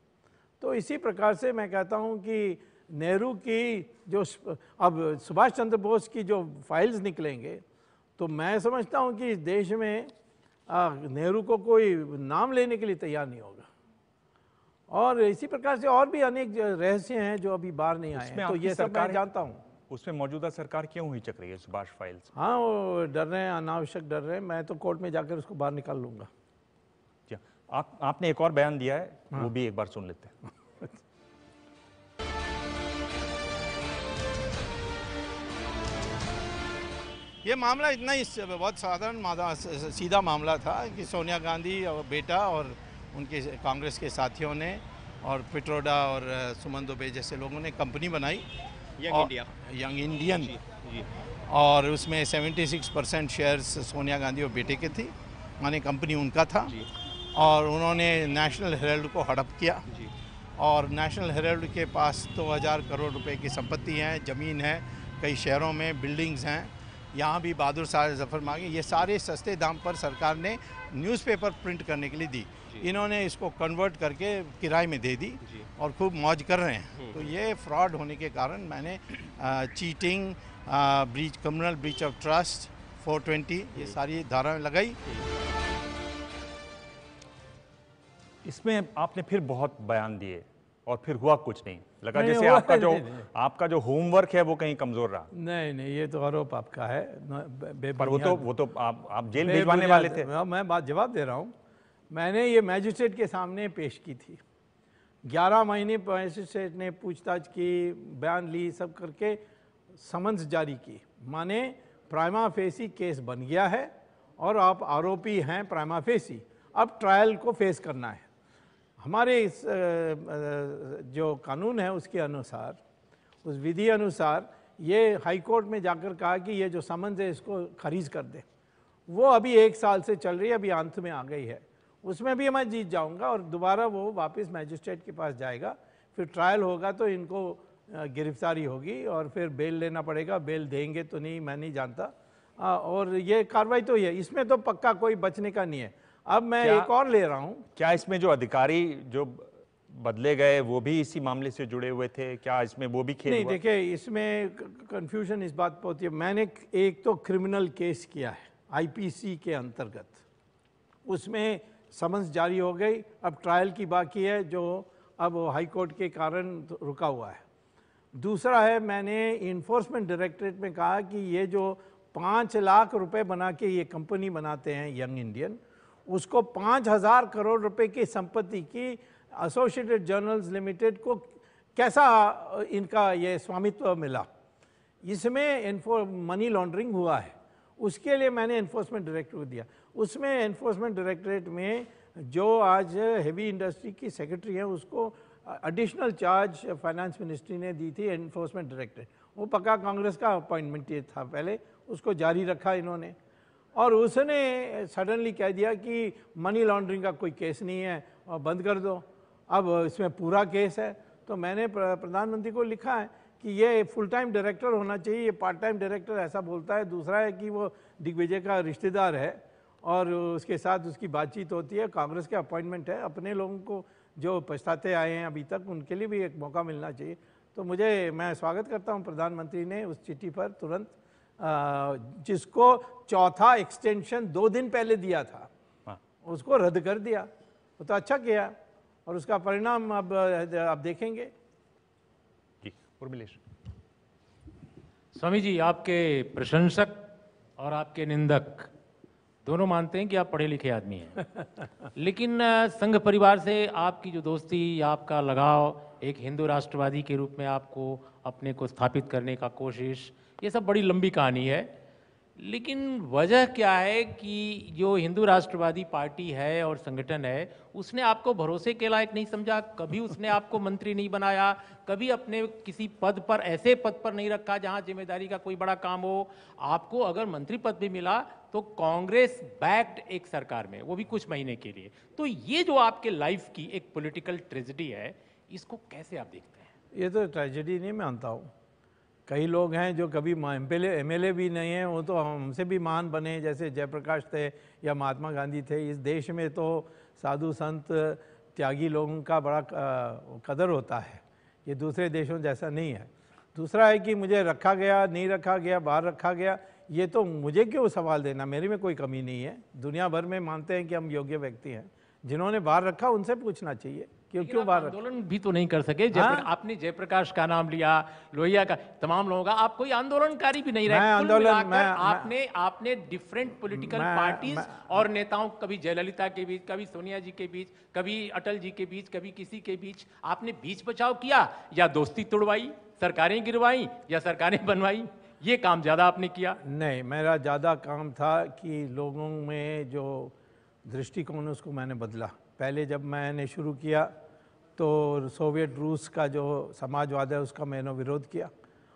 तो इसी प्रकार से मैं कहता हूँ कि नेहरू की जो अब सुभाष चंद्र बोस की जो फाइल्स निकलेंगे तो मैं समझता हूँ कि इस देश में नेहरू को कोई नाम लेने के लिए तैयार नहीं होगा। और इसी प्रकार से और भी अनेक रहस्य हैं जो अभी बाहर नहीं आए हैं। तो ये सब मैं जानता हूँ। उसमें मौजूदा सरकार क्यों हुई चक रही है सुभाष फाइल्स? हाँ वो डर रहे हैं अनावश्यक डर रहे हैं। मैं तो कोर्ट में जाकर उसको बाहर निकाल लूँगा। आप आपने एक और बयान दिया है हाँ। वो भी एक बार सुन लेते हैं। ये मामला इतना ही बहुत साधारण सीधा मामला था कि सोनिया गांधी और बेटा और उनके कांग्रेस के साथियों ने और पिट्रोडा और सुमन दुबे जैसे लोगों ने कंपनी बनाई। Young India. Young Indian. और उसमें 76 परसेंट शेयर्स सोनिया गांधी और बेटे के थी माने कंपनी उनका था। और उन्होंने नेशनल हेराल्ड को हड़प किया। और नेशनल हेराल्ड के पास दो हज़ार करोड़ रुपए की संपत्ति है ज़मीन है कई शहरों में बिल्डिंग्स हैं। यहाँ भी बहादुर शाह जफ़र मांगे। ये सारे सस्ते दाम पर सरकार ने न्यूज़पेपर प्रिंट करने के लिए दी। इन्होंने इसको कन्वर्ट करके किराए में दे दी और खूब मौज कर रहे हैं। तो ये फ्रॉड होने के कारण मैंने cheating breach communal breach of trust 420 ये सारी धाराएँ लगाई। इसमें आपने फिर बहुत बयान दिए और फिर हुआ कुछ नहीं। लगा नहीं, जैसे आपका जो नहीं, नहीं। आपका जो होमवर्क है वो कहीं कमज़ोर रहा। नहीं नहीं ये तो आरोप आपका है। पर वो तो वो तो आप आप जेल भिजवाने वाले थे। मैं बात जवाब दे रहा हूँ। मैंने ये मैजिस्ट्रेट के सामने पेश की थी। ग्यारह महीने मैजिस्ट्रेट ने पूछताछ की, बयान ली, सब करके समन्स जारी की। माने प्राइमा फेसी केस बन गया है और आप आरोपी हैं प्राइमा फेसी। अब ट्रायल को फेस करना है। हमारे इस जो कानून है उसके अनुसार, उस विधि अनुसार ये हाई कोर्ट में जाकर कहा कि ये जो समन्स है इसको खारिज कर दे। वो अभी एक साल से चल रही है, अभी अंत में आ गई है। उसमें भी मैं जीत जाऊँगा और दोबारा वो वापस मैजिस्ट्रेट के पास जाएगा। फिर ट्रायल होगा तो इनको गिरफ्तारी होगी और फिर बेल लेना पड़ेगा। बेल देंगे तो नहीं मैं नहीं जानता। अ, और ये कार्रवाई तो ये इसमें तो पक्का कोई बचने का नहीं है। अब मैं क्या- एक और ले रहा हूँ। क्या इसमें जो अधिकारी जो बदले गए वो भी इसी मामले से जुड़े हुए थे? क्या इसमें वो भी खेल नहीं? देखिए इसमें कंफ्यूजन इस बात पर होती है। मैंने एक तो क्रिमिनल केस किया है आईपीसी के अंतर्गत। उसमें समन्स जारी हो गई। अब ट्रायल की बाकी है, जो अब हाई कोर्ट के कारण रुका हुआ है। दूसरा है, मैंने इन्फोर्समेंट डायरेक्टरेट में कहा कि ये जो पाँच लाख रुपए बना के ये कंपनी बनाते हैं यंग इंडियन उसको पाँच हज़ार करोड़ रुपए की संपत्ति की एसोसिएटेड जर्नल्स लिमिटेड को कैसा इनका ये स्वामित्व मिला? इसमें मनी लॉन्ड्रिंग हुआ है। उसके लिए मैंने इन्फोर्समेंट डायरेक्टर को दिया। उसमें इन्फोर्समेंट डायरेक्टरेट में जो आज हेवी इंडस्ट्री की सेक्रेटरी है, उसको एडिशनल चार्ज फाइनेंस मिनिस्ट्री ने दी थी इन्फोर्समेंट डायरेक्टरेट वो पक्का कांग्रेस का अपॉइंटमेंट ये था पहले, उसको जारी रखा इन्होंने। और उसने सडनली कह दिया कि मनी लॉन्ड्रिंग का कोई केस नहीं है, और बंद कर दो। अब इसमें पूरा केस है। तो मैंने प्रधानमंत्री को लिखा है कि ये फुल टाइम डायरेक्टर होना चाहिए, ये पार्ट टाइम डायरेक्टर ऐसा बोलता है। दूसरा है कि वो दिग्विजय का रिश्तेदार है। और उसके साथ उसकी बातचीत होती है। कांग्रेस के अपॉइंटमेंट है। अपने लोगों को जो पछताते आए हैं अभी तक उनके लिए भी एक मौका मिलना चाहिए। तो मुझे मैं स्वागत करता हूँ प्रधानमंत्री ने उस चिट्ठी पर तुरंत। जिसको चौथा एक्सटेंशन दो दिन पहले दिया था हाँ। उसको रद्द कर दिया। वो तो अच्छा किया और उसका परिणाम अब आप देखेंगे। उर्मिलेश स्वामी जी आपके प्रशंसक और आपके निंदक दोनों मानते हैं कि आप पढ़े लिखे आदमी हैं। लेकिन संघ परिवार से आपकी जो दोस्ती या आपका लगाव एक हिंदू राष्ट्रवादी के रूप में आपको अपने को स्थापित करने का कोशिश ये सब बड़ी लंबी कहानी है। लेकिन वजह क्या है कि जो हिंदू राष्ट्रवादी पार्टी है और संगठन है उसने आपको भरोसे के लायक नहीं समझा कभी उसने आपको मंत्री नहीं बनाया कभी अपने किसी पद पर ऐसे पद पर नहीं रखा जहाँ ज़िम्मेदारी का कोई बड़ा काम हो। आपको अगर मंत्री पद भी मिला तो कांग्रेस बैक्ड एक सरकार में, वो भी कुछ महीने के लिए। तो ये जो आपके लाइफ की एक पॉलिटिकल ट्रेजिडी है, इसको कैसे आप देखते हैं? ये तो ट्रेजेडी नहीं मानता हूँ। कई लोग हैं जो कभी एम एम भी नहीं हैं, वो तो हमसे भी मान बने, जैसे जयप्रकाश थे या महात्मा गांधी थे। इस देश में तो साधु संत, त्यागी लोगों का बड़ा कदर होता है। ये दूसरे देशों जैसा नहीं है। दूसरा है कि मुझे रखा गया, नहीं रखा गया, बाहर रखा गया ये तो मुझे क्यों सवाल देना? मेरे में कोई कमी नहीं है। दुनिया भर में मानते हैं कि हम योग्य व्यक्ति हैं। जिन्होंने बाहर रखा उनसे पूछना चाहिए क्यों क्यों बाहर आंदोलन भी तो नहीं कर सके। जयप्र- आपने जयप्रकाश का नाम लिया लोहिया का तमाम लोगों का। आप कोई आंदोलनकारी भी नहीं रहे। आंदोलन- मैं- मैं- आपने आपने डिफरेंट पॉलिटिकल पार्टीज़ और नेताओं कभी जयललिता के बीच कभी सोनिया जी के बीच कभी अटल जी के बीच कभी किसी के बीच आपने बीच बचाव किया या दोस्ती तोड़वाई सरकारें गिरवाई या सरकारें बनवाई? ये काम ज़्यादा आपने किया? नहीं, मेरा ज़्यादा काम था कि लोगों में जो दृष्टिकोण है, उसको मैंने बदला। पहले जब मैंने शुरू किया तो सोवियत रूस का जो समाजवाद है, उसका मैंने विरोध किया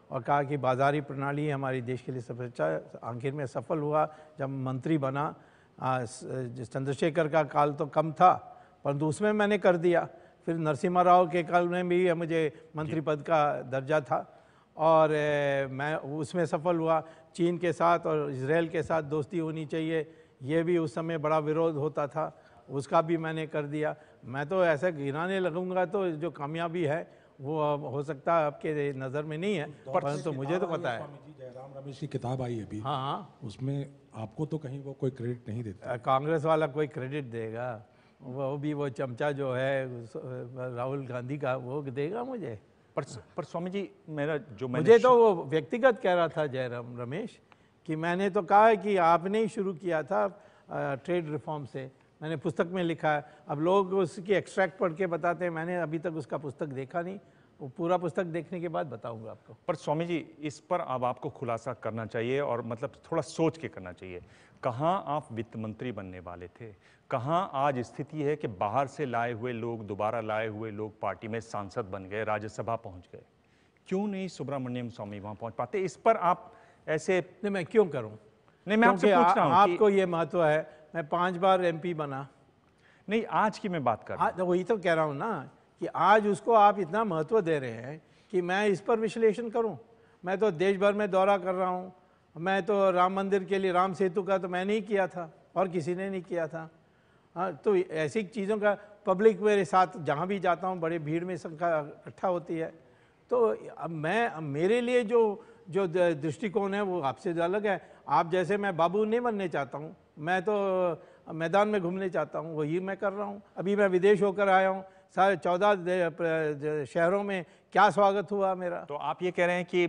और कहा कि बाजारी प्रणाली हमारी देश के लिए सबसे अच्छा आखिर में सफल हुआ। जब मंत्री बना चंद्रशेखर का काल तो कम था, परंतु उसमें मैंने कर दिया। फिर नरसिम्हा राव के काल में भी मुझे मंत्री पद का दर्जा था। और मैं उसमें सफल हुआ। चीन के साथ और इसराइल के साथ दोस्ती होनी चाहिए। ये भी उस समय बड़ा विरोध होता था। उसका भी मैंने कर दिया। मैं तो ऐसे गिराने लगूँगा तो जो कामयाबी है वो हो सकता है आपके नज़र में नहीं है। परंतु मुझे तो पता है। जयराम रमेश की किताब आई अभी। हाँ हाँ। उसमें आपको तो कहीं वो कोई क्रेडिट नहीं देता। कांग्रेस वाला कोई क्रेडिट देगा। वो भी वो चमचा जो है राहुल गांधी का वो देगा मुझे? पर पर स्वामी जी मेरा जो मैंने मुझे तो वो व्यक्तिगत कह रहा था जयराम रमेश कि मैंने तो कहा है कि आपने ही शुरू किया था ट्रेड रिफॉर्म से। मैंने पुस्तक में लिखा है। अब लोग उसकी एक्सट्रैक्ट पढ़ के बताते हैं मैंने अभी तक उसका पुस्तक देखा नहीं। वो पूरा पुस्तक देखने के बाद बताऊँगा आपको। पर स्वामी जी इस पर अब आपको खुलासा करना चाहिए और मतलब थोड़ा सोच के करना चाहिए। कहाँ आप वित्त मंत्री बनने वाले थे? कहाँ आज स्थिति है कि बाहर से लाए हुए लोग दोबारा लाए हुए लोग पार्टी में सांसद बन गए राज्यसभा पहुँच गए? क्यों नहीं सुब्रमण्यम स्वामी वहाँ पहुँच पाते? इस पर आप ऐसे नहीं मैं क्यों करूँ? नहीं मैं आपसे पूछ रहा हूँ कि- आपको ये महत्व है। मैं पाँच बार एमपी बना। नहीं आज की मैं बात कर रहा हाँ तो वही तो कह रहा हूँ ना कि आज उसको आप इतना महत्व दे रहे हैं कि मैं इस पर विश्लेषण करूँ। मैं तो देश भर में दौरा कर रहा हूँ। मैं तो राम मंदिर के लिए राम सेतु का तो मैंने ही किया था और किसी ने नहीं किया था। हाँ तो ऐसी चीज़ों का पब्लिक मेरे साथ जहाँ भी जाता हूँ, बड़े भीड़ में संख्या इकट्ठा होती है। तो अब मैं मेरे लिए जो जो दृष्टिकोण है, वो आपसे अलग है। आप जैसे मैं बाबू नहीं बनने चाहता हूँ, मैं तो मैदान में घूमने चाहता हूँ, वही मैं कर रहा हूँ। अभी मैं विदेश होकर आया हूँ, सारे चौदह शहरों में क्या स्वागत हुआ मेरा? तो आप ये कह रहे हैं कि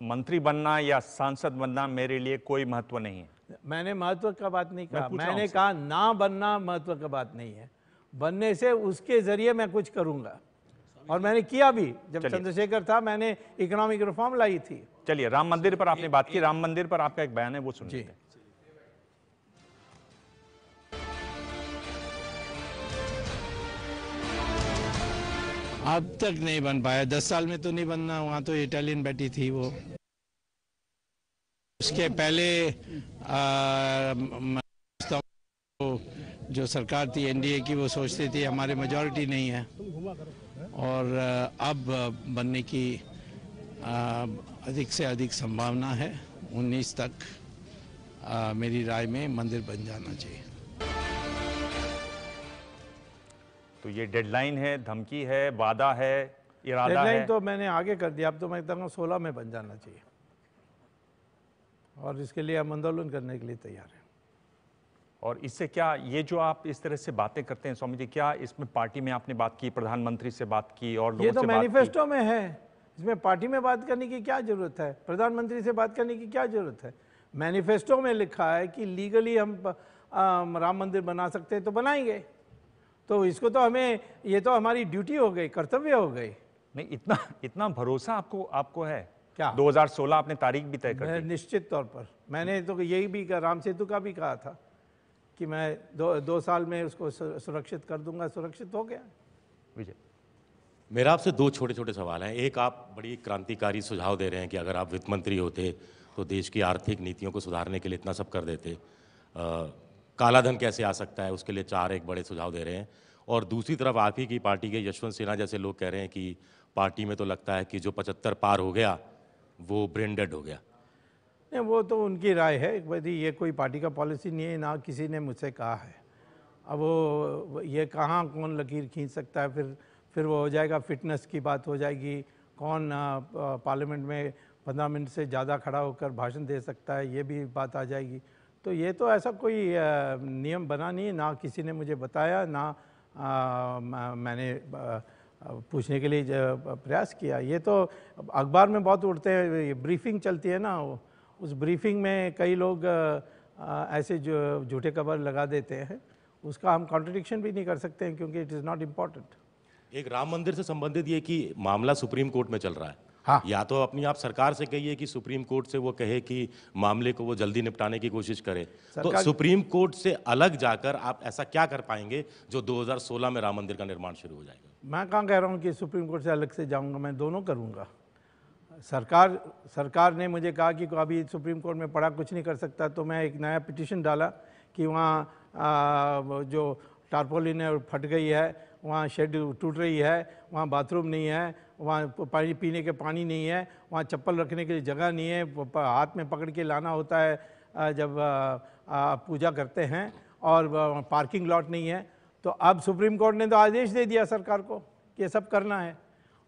मंत्री बनना या सांसद बनना मेरे लिए कोई महत्व नहीं है। मैंने महत्व का बात नहीं कहा। हूँ मैंने कहा ना बनना महत्व का बात नहीं है। बनने से उसके ज़रिए मैं कुछ करूँगा। और मैंने किया भी। जब चंद्रशेखर था मैंने इकोनॉमिक रिफॉर्म लाई थी। चलिए राम मंदिर पर आपने बात की। राम मंदिर पर आपका एक बयान है वो सुन लेते हैं। अब तक नहीं बन पाया। दस साल में तो नहीं बनना वहाँ तो इटालियन बैठी थी वो। उसके पहले आ, जो सरकार थी एनडीए की वो सोचती थी हमारे मेजॉरिटी नहीं है। और अब बनने की अधिक से अधिक संभावना है 19 तक आ, मेरी राय में मंदिर बन जाना चाहिए। तो ये डेडलाइन है धमकी है वादा है इरादा है? तो मैंने आगे कर दिया अब तो मैं कहता हूँ सोलह में बन जाना चाहिए। और इसके लिए हम आंदोलन करने के लिए तैयार हैं। और इससे क्या ये जो आप इस तरह से बातें करते हैं स्वामी जी क्या इसमें पार्टी में आपने बात की प्रधानमंत्री से बात की और लोगों ये तो? मैनिफेस्टो में है। इसमें पार्टी में बात करने की क्या ज़रूरत है? प्रधानमंत्री से बात करने की क्या ज़रूरत है? मैनिफेस्टो में लिखा है कि लीगली हम राम मंदिर बना सकते हैं तो बनाएँगे। तो इसको तो हमें ये तो हमारी ड्यूटी हो गई कर्तव्य हो गई। नहीं इतना इतना भरोसा आपको आपको है? क्या? 2016 आपने तारीख भी तय कर दी। निश्चित तौर पर। मैंने तो यही भी कहा राम सेतु का भी कहा था कि मैं दो दो साल में उसको सुरक्षित कर दूँगा सुरक्षित हो गया। विजय। मेरा आपसे दो छोटे छोटे सवाल हैं। एक आप बड़ी क्रांतिकारी सुझाव दे रहे हैं कि अगर आप वित्त मंत्री होते तो देश की आर्थिक नीतियों को सुधारने के लिए इतना सब कर देते। अ, काला धन कैसे आ सकता है? उसके लिए चार एक बड़े सुझाव दे रहे हैं। और दूसरी तरफ़ आप ही की पार्टी के यशवंत सिन्हा जैसे लोग कह रहे हैं कि पार्टी में तो लगता है कि जो पचहत्तर पार हो गया वो ब्रेन डेड हो गया। नहीं वो तो उनकी राय है यदि ये कोई पार्टी का पॉलिसी नहीं है ना किसी ने मुझसे कहा है। अब वो ये कहाँ कौन लकीर खींच सकता है फिर फिर वो हो जाएगा फिटनेस की बात हो जाएगी। कौन पार्लियामेंट में पंद्रह मिनट से ज़्यादा खड़ा होकर भाषण दे सकता है ये भी बात आ जाएगी। तो ये तो ऐसा कोई नियम बना नहीं है ना किसी ने मुझे बताया ना आ, मैंने आ, पूछने के लिए प्रयास किया। ये तो अखबार में बहुत उड़ते हैं ये ब्रीफिंग चलती है ना उस ब्रीफिंग में कई लोग ऐसे जो झूठे खबर लगा देते हैं उसका हम कॉन्ट्रडिक्शन भी नहीं कर सकते हैं क्योंकि इट इज़ नॉट इंपॉर्टेंट। एक राम मंदिर से संबंधित ये कि मामला सुप्रीम कोर्ट में चल रहा है। हाँ। या तो अपनी आप सरकार से कहिए कि सुप्रीम कोर्ट से वो कहे कि मामले को वो जल्दी निपटाने की कोशिश करे। तो सुप्रीम कोर्ट से अलग जाकर आप ऐसा क्या कर पाएँगे जो 2016 में राम मंदिर का निर्माण शुरू हो जाएगा? मैं कहाँ कह रहा हूँ कि सुप्रीम कोर्ट से अलग से जाऊँगा, मैं दोनों करूँगा। सरकार सरकार ने मुझे कहा कि अभी सुप्रीम कोर्ट में पड़ा कुछ नहीं कर सकता तो मैं एक नया पिटिशन डाला कि वहाँ जो टारपोलिन है फट गई है, वहाँ शेड टूट रही है, वहाँ बाथरूम नहीं है, वहाँ पानी, पीने के पानी नहीं है, वहाँ चप्पल रखने के लिए जगह नहीं है हाथ में पकड़ के लाना होता है जब पूजा करते हैं और पार्किंग लॉट नहीं है तो अब सुप्रीम कोर्ट ने तो आदेश दे दिया सरकार को कि ये सब करना है।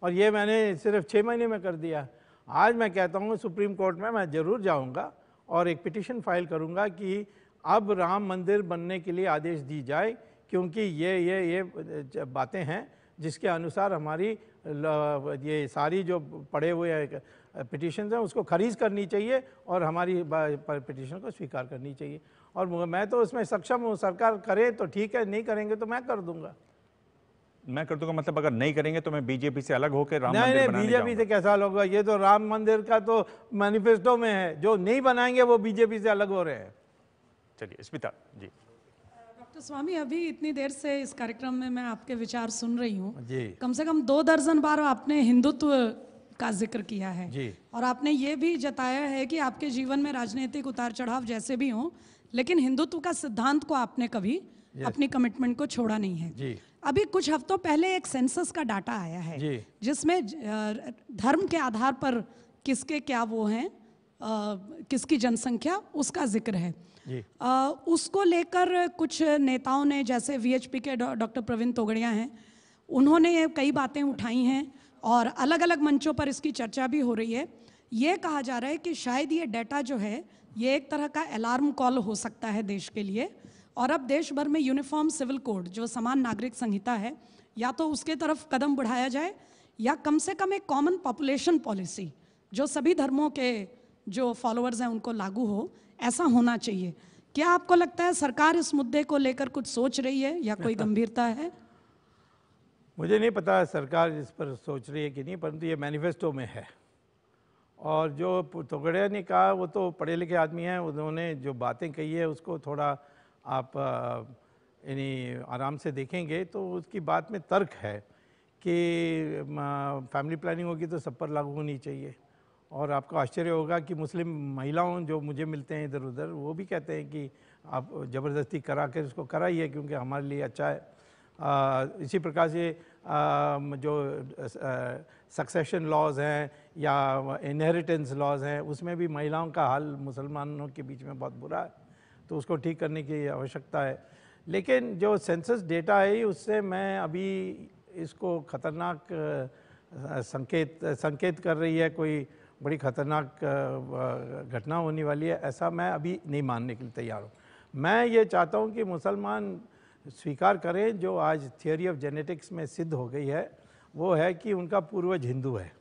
और ये मैंने सिर्फ़ छः महीने में कर दिया। आज मैं कहता हूँ, सुप्रीम कोर्ट में मैं ज़रूर जाऊँगा और एक पिटिशन फ़ाइल करूँगा कि अब राम मंदिर बनने के लिए आदेश दी जाए, क्योंकि ये ये ये बातें हैं जिसके अनुसार हमारी ये सारी जो पड़े हुए पिटिशन हैं, उसको खारिज करनी चाहिए और हमारी पिटिशन को स्वीकार करनी चाहिए। और मैं तो उसमें सक्षम हूँ सरकार करे तो ठीक है नहीं करेंगे तो मैं कर दूँगा। मैं कर दूँगा मतलब अगर नहीं करेंगे तो मैं बीजेपी से अलग होकर राम नहीं मंदिर नहीं बीजेपी से कैसा अलग होगा? ये तो राम मंदिर का तो मैनिफेस्टो में है। जो नहीं बनाएँगे वो बीजेपी से अलग हो रहे हैं। चलिए स्मिता जी। डॉक्टर स्वामी अभी इतनी देर से इस कार्यक्रम में मैं आपके विचार सुन रही हूँ। जी। कम से कम दो दर्जन बार आपने हिंदुत्व का ज़िक्र किया है। जी। और आपने ये भी जताया है कि आपके जीवन में राजनीतिक उतार चढ़ाव जैसे भी हों लेकिन हिंदुत्व का सिद्धांत को आपने कभी yes. अपनी कमिटमेंट को छोड़ा नहीं है। जी। अभी कुछ हफ्तों पहले एक सेंसस का डाटा आया है जी। जिसमें धर्म के आधार पर किसके क्या वो हैं किसकी जनसंख्या उसका ज़िक्र है। जी। अ, उसको लेकर कुछ नेताओं ने जैसे वीएचपी के डॉक्टर प्रवीण तोगड़िया हैं उन्होंने ये कई बातें उठाई हैं और अलग अलग मंचों पर इसकी चर्चा भी हो रही है। ये कहा जा रहा है कि शायद ये डाटा जो है ये एक तरह का अलार्म कॉल हो सकता है देश के लिए। और अब देश भर में यूनिफॉर्म सिविल कोड जो समान नागरिक संहिता है, या तो उसके तरफ़ कदम बढ़ाया जाए, या कम से कम एक कॉमन पॉपुलेशन पॉलिसी जो सभी धर्मों के जो फॉलोअर्स हैं, उनको लागू हो। ऐसा होना चाहिए। क्या आपको लगता है सरकार इस मुद्दे को लेकर कुछ सोच रही है, या कोई गंभीरता है? मुझे नहीं पता सरकार इस पर सोच रही है कि नहीं, परंतु ये मैनिफेस्टो में है। और जो तोगड़िया ने कहा वो तो पढ़े लिखे आदमी हैं उन्होंने जो बातें कही है उसको थोड़ा आप यानी आराम से देखेंगे तो उसकी बात में तर्क है कि फैमिली प्लानिंग होगी तो सब पर लागू होनी चाहिए। और आपको आश्चर्य होगा कि मुस्लिम महिलाओं जो मुझे मिलते हैं इधर उधर वो भी कहते हैं कि आप ज़बरदस्ती करा कर इसको कराइए क्योंकि हमारे लिए अच्छा है। आ, इसी प्रकार से आ, जो सक्सेशन लॉज हैं या इनहेरिटेंस लॉज हैं, उसमें भी महिलाओं का हाल मुसलमानों के बीच में बहुत बुरा है तो उसको ठीक करने की आवश्यकता है। लेकिन जो सेंसस डेटा है, उससे मैं अभी इसको खतरनाक संकेत संकेत कर रही है, कोई बड़ी खतरनाक घटना होने वाली है, ऐसा मैं अभी नहीं मानने के लिए तैयार हूँ। मैं ये चाहता हूँ कि मुसलमान स्वीकार करें, जो आज थियोरी ऑफ़ जेनेटिक्स में सिद्ध हो गई है, वो है कि उनका पूर्वज हिंदू है।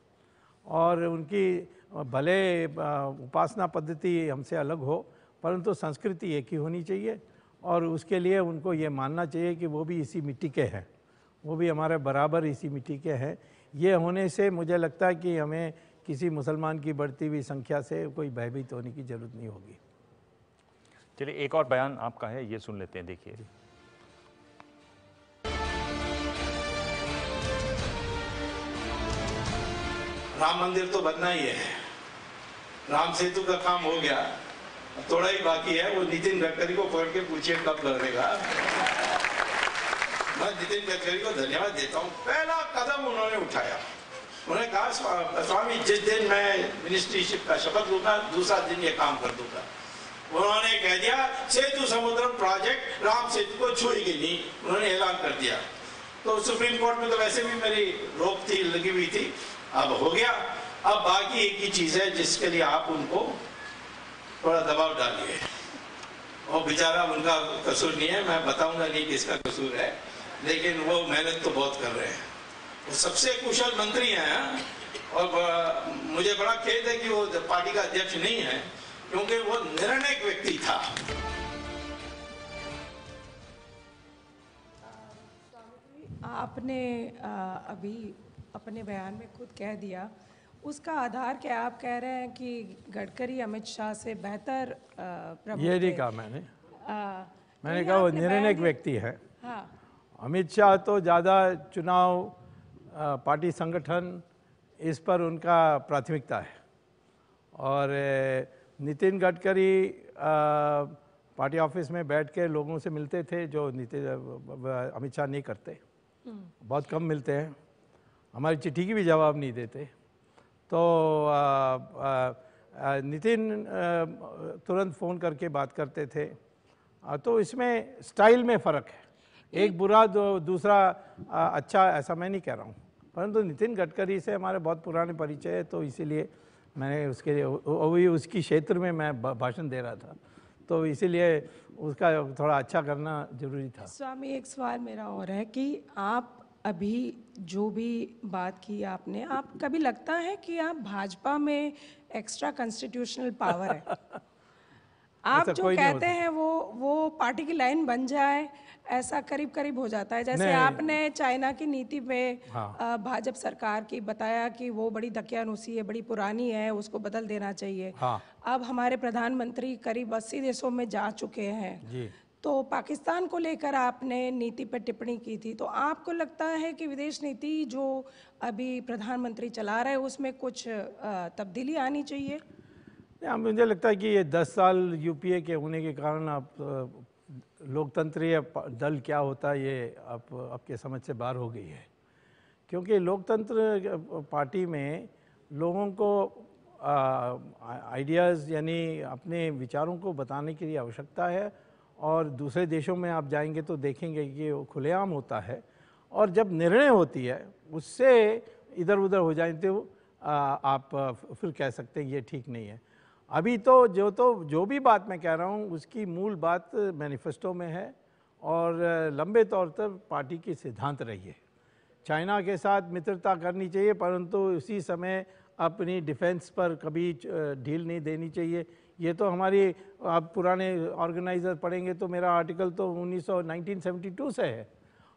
और उनकी भले उपासना पद्धति हमसे अलग हो, परंतु संस्कृति एक ही होनी चाहिए और उसके लिए उनको ये मानना चाहिए कि वो भी इसी मिट्टी के हैं। वो भी हमारे बराबर इसी मिट्टी के हैं। ये होने से मुझे लगता है कि हमें किसी मुसलमान की बढ़ती हुई संख्या से कोई भयभीत होने की ज़रूरत नहीं होगी। चलिए, एक और बयान आपका है, ये सुन लेते हैं, देखिए। राम मंदिर तो बनना ही है। राम सेतु का काम हो गया। थोड़ा ही बाकी है, वो नितिन गडकरी को पकड़ के पूछिए कब देगा मैं नितिन गडकरी को धन्यवाद देता हूँ। पहला कदम उन्होंने उठाया। उन्होंने कहा, "स्वा- स्वामी, जिस दिन मैं मिनिस्ट्रीशिप का शपथ लूँगा, दूसरा दिन ये काम कर दूँगा। उन्होंने कह दिया, सेतु समुद्र प्रोजेक्ट राम सेतु को छुएगी नहीं। उन्होंने ऐलान कर दिया। तो सुप्रीम कोर्ट में तो वैसे भी मेरी रोक थी, लगी हुई थी। अब हो गया। अब बाकी एक ही चीज़ है जिसके लिए आप उनको थोड़ा दबाव डालिए। और बेचारा उनका कसूर नहीं है, मैं बताऊँगा नहीं किसका कसूर है, लेकिन वो मेहनत तो बहुत कर रहे हैं। वो सबसे कुशल मंत्री हैं हाँ? और मुझे बड़ा खेद है कि वो पार्टी का अध्यक्ष नहीं है, क्योंकि वो निर्णायक व्यक्ति था। आपने अभी अपने बयान में खुद कह दिया। उसका आधार क्या आप कह रहे हैं कि गडकरी अमित शाह से बेहतर ये नहीं कहा मैंने। अ, मैंने कहा वो दिया- व्यक्ति है। हाँ। अमित शाह तो ज़्यादा चुनाव पार्टी संगठन इस पर उनका प्राथमिकता है। और नितिन गडकरी पार्टी ऑफ़िस में बैठ के लोगों से मिलते थे जो नितिन अमित शाह नहीं करते। बहुत कम मिलते हैं। हमारी चिट्ठी की भी जवाब नहीं देते। तो नितिन तुरंत फ़ोन करके बात करते थे। अ, तो इसमें स्टाइल में फ़र्क है। एक बुरा दो दूसरा अ, अच्छा ऐसा मैं नहीं कह रहा हूँ। परंतु नितिन गडकरी से हमारे बहुत पुराने परिचय है तो इसीलिए मैंने उसके लिए वही उसकी क्षेत्र में मैं भाषण दे रहा था। तो इसीलिए उसका थोड़ा अच्छा करना ज़रूरी था। स्वामी एक सवाल मेरा और है कि आप अभी जो भी बात की आपने आप कभी लगता है कि आप भाजपा में एक्स्ट्रा कॉन्स्टिट्यूशनल पावर है? आप जो कहते हैं वो वो पार्टी की लाइन बन जाए ऐसा करीब करीब हो जाता है। जैसे आपने चाइना की नीति पे हाँ। भाजपा सरकार की बताया कि वो बड़ी दकियानुसी है बड़ी पुरानी है उसको बदल देना चाहिए। हाँ। अब हमारे प्रधानमंत्री करीब 80 देशों में जा चुके हैं। जी। तो पाकिस्तान को लेकर आपने नीति पर टिप्पणी की थी तो आपको लगता है कि विदेश नीति जो अभी प्रधानमंत्री चला रहे हैं, उसमें कुछ तब्दीली आनी चाहिए? मुझे लगता है कि ये दस साल यूपीए के होने के कारण आप लोकतंत्रीय दल क्या होता है, ये आप, आपके समझ से बाहर हो गई है। क्योंकि लोकतंत्र पार्टी में लोगों को आइडियाज़ यानी अपने विचारों को बताने के लिए आवश्यकता है और दूसरे देशों में आप जाएँगे तो देखेंगे कि वो खुलेआम होता है। और जब निर्णय होती है, उससे इधर उधर हो जाए तो आप, फिर कह सकते हैं ये ठीक नहीं है। अभी तो जो तो जो भी बात मैं कह रहा हूँ, उसकी मूल बात मैनिफेस्टो में है और लंबे तौर पर पार्टी की सिद्धांत रही है। चाइना के साथ मित्रता करनी चाहिए, परंतु उसी समय अपनी डिफेंस पर कभी ढील नहीं देनी चाहिए। ये तो हमारी, आप पुराने ऑर्गेनाइजर पढ़ेंगे तो मेरा आर्टिकल तो 1900 1972 से है।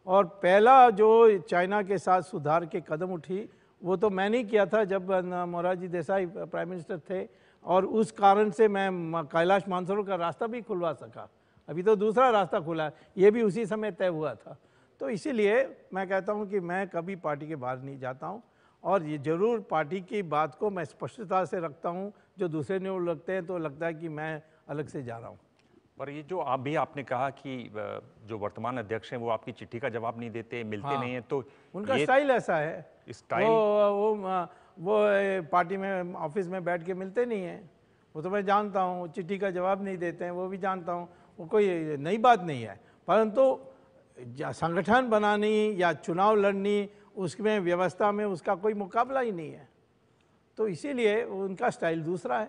और पहला जो चाइना के साथ सुधार के कदम उठी, वो तो मैंने किया था जब मोरारजी देसाई प्राइम मिनिस्टर थे। और उस कारण से मैं कैलाश मानसरोवर का रास्ता भी खुलवा सका। अभी तो दूसरा रास्ता खुला ये भी उसी समय तय हुआ था। तो इसीलिए मैं कहता हूँ कि मैं कभी पार्टी के बाहर नहीं जाता हूँ। और ये ज़रूर पार्टी की बात को मैं स्पष्टता से रखता हूँ जो दूसरे लोग लगते हैं तो लगता है कि मैं अलग से जा रहा हूँ। पर ये जो आप भी आपने कहा कि जो वर्तमान अध्यक्ष हैं वो आपकी चिट्ठी का जवाब नहीं देते मिलते हाँ। नहीं हैं तो उनका स्टाइल ऐसा है। स्टाइल वो वो वो पार्टी में ऑफ़िस में बैठ के मिलते नहीं हैं। वो तो मैं जानता हूँ चिट्ठी का जवाब नहीं देते हैं वो भी जानता हूँ। वो कोई नई बात नहीं है। परंतु संगठन बनानी या चुनाव लड़नी उसमें व्यवस्था में उसका कोई मुकाबला ही नहीं है। तो इसीलिए उनका स्टाइल दूसरा है।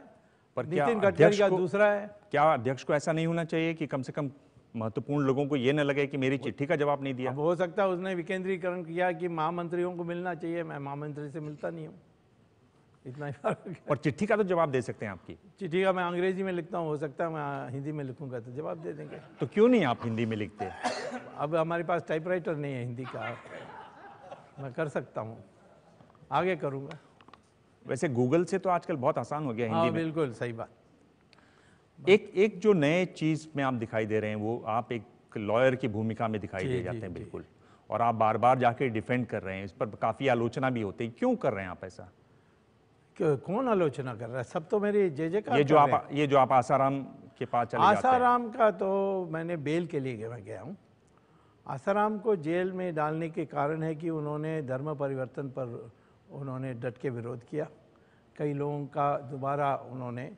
पर नितिन गडकरी का दूसरा है। क्या अध्यक्ष को ऐसा नहीं होना चाहिए कि कम से कम महत्वपूर्ण लोगों को ये न लगे कि मेरी चिट्ठी का जवाब नहीं दिया? हो सकता है उसने विकेंद्रीकरण किया कि महामंत्रियों को मिलना चाहिए मैं महामंत्री से मिलता नहीं हूँ। इतना ही फ़र्क और चिट्ठी का तो जवाब दे सकते हैं आपकी। चिट्ठी का मैं अंग्रेज़ी में लिखता हूँ हो सकता है मैं हिंदी में लिखूँगा तो जवाब दे देंगे। तो क्यों नहीं आप हिंदी में लिखते? अब हमारे पास टाइपराइटर नहीं है हिंदी का। मैं कर सकता हूँ आगे करूँगा। वैसे गूगल से तो आजकल बहुत आसान हो गया हाँ हिंदी में। बिल्कुल सही बात। एक एक जो नए चीज़ में आप दिखाई दे रहे हैं वो आप एक लॉयर की भूमिका में दिखाई दे जाते हैं बिल्कुल। और आप बार बार जाके डिफेंड कर रहे हैं इस पर काफ़ी आलोचना भी होती है। क्यों कर रहे हैं आप ऐसा? कौन आलोचना कर रहा है? सब तो मेरे जे जे ये जो आप ये जो आप आसाराम के पास चले जाते आसाराम का तो मैंने बेल के लिए गया- मैं गया हूँ। आसाराम को जेल में डालने के कारण है कि उन्होंने धर्म परिवर्तन पर उन्होंने डट के विरोध किया। कई लोगों का दोबारा उन्होंने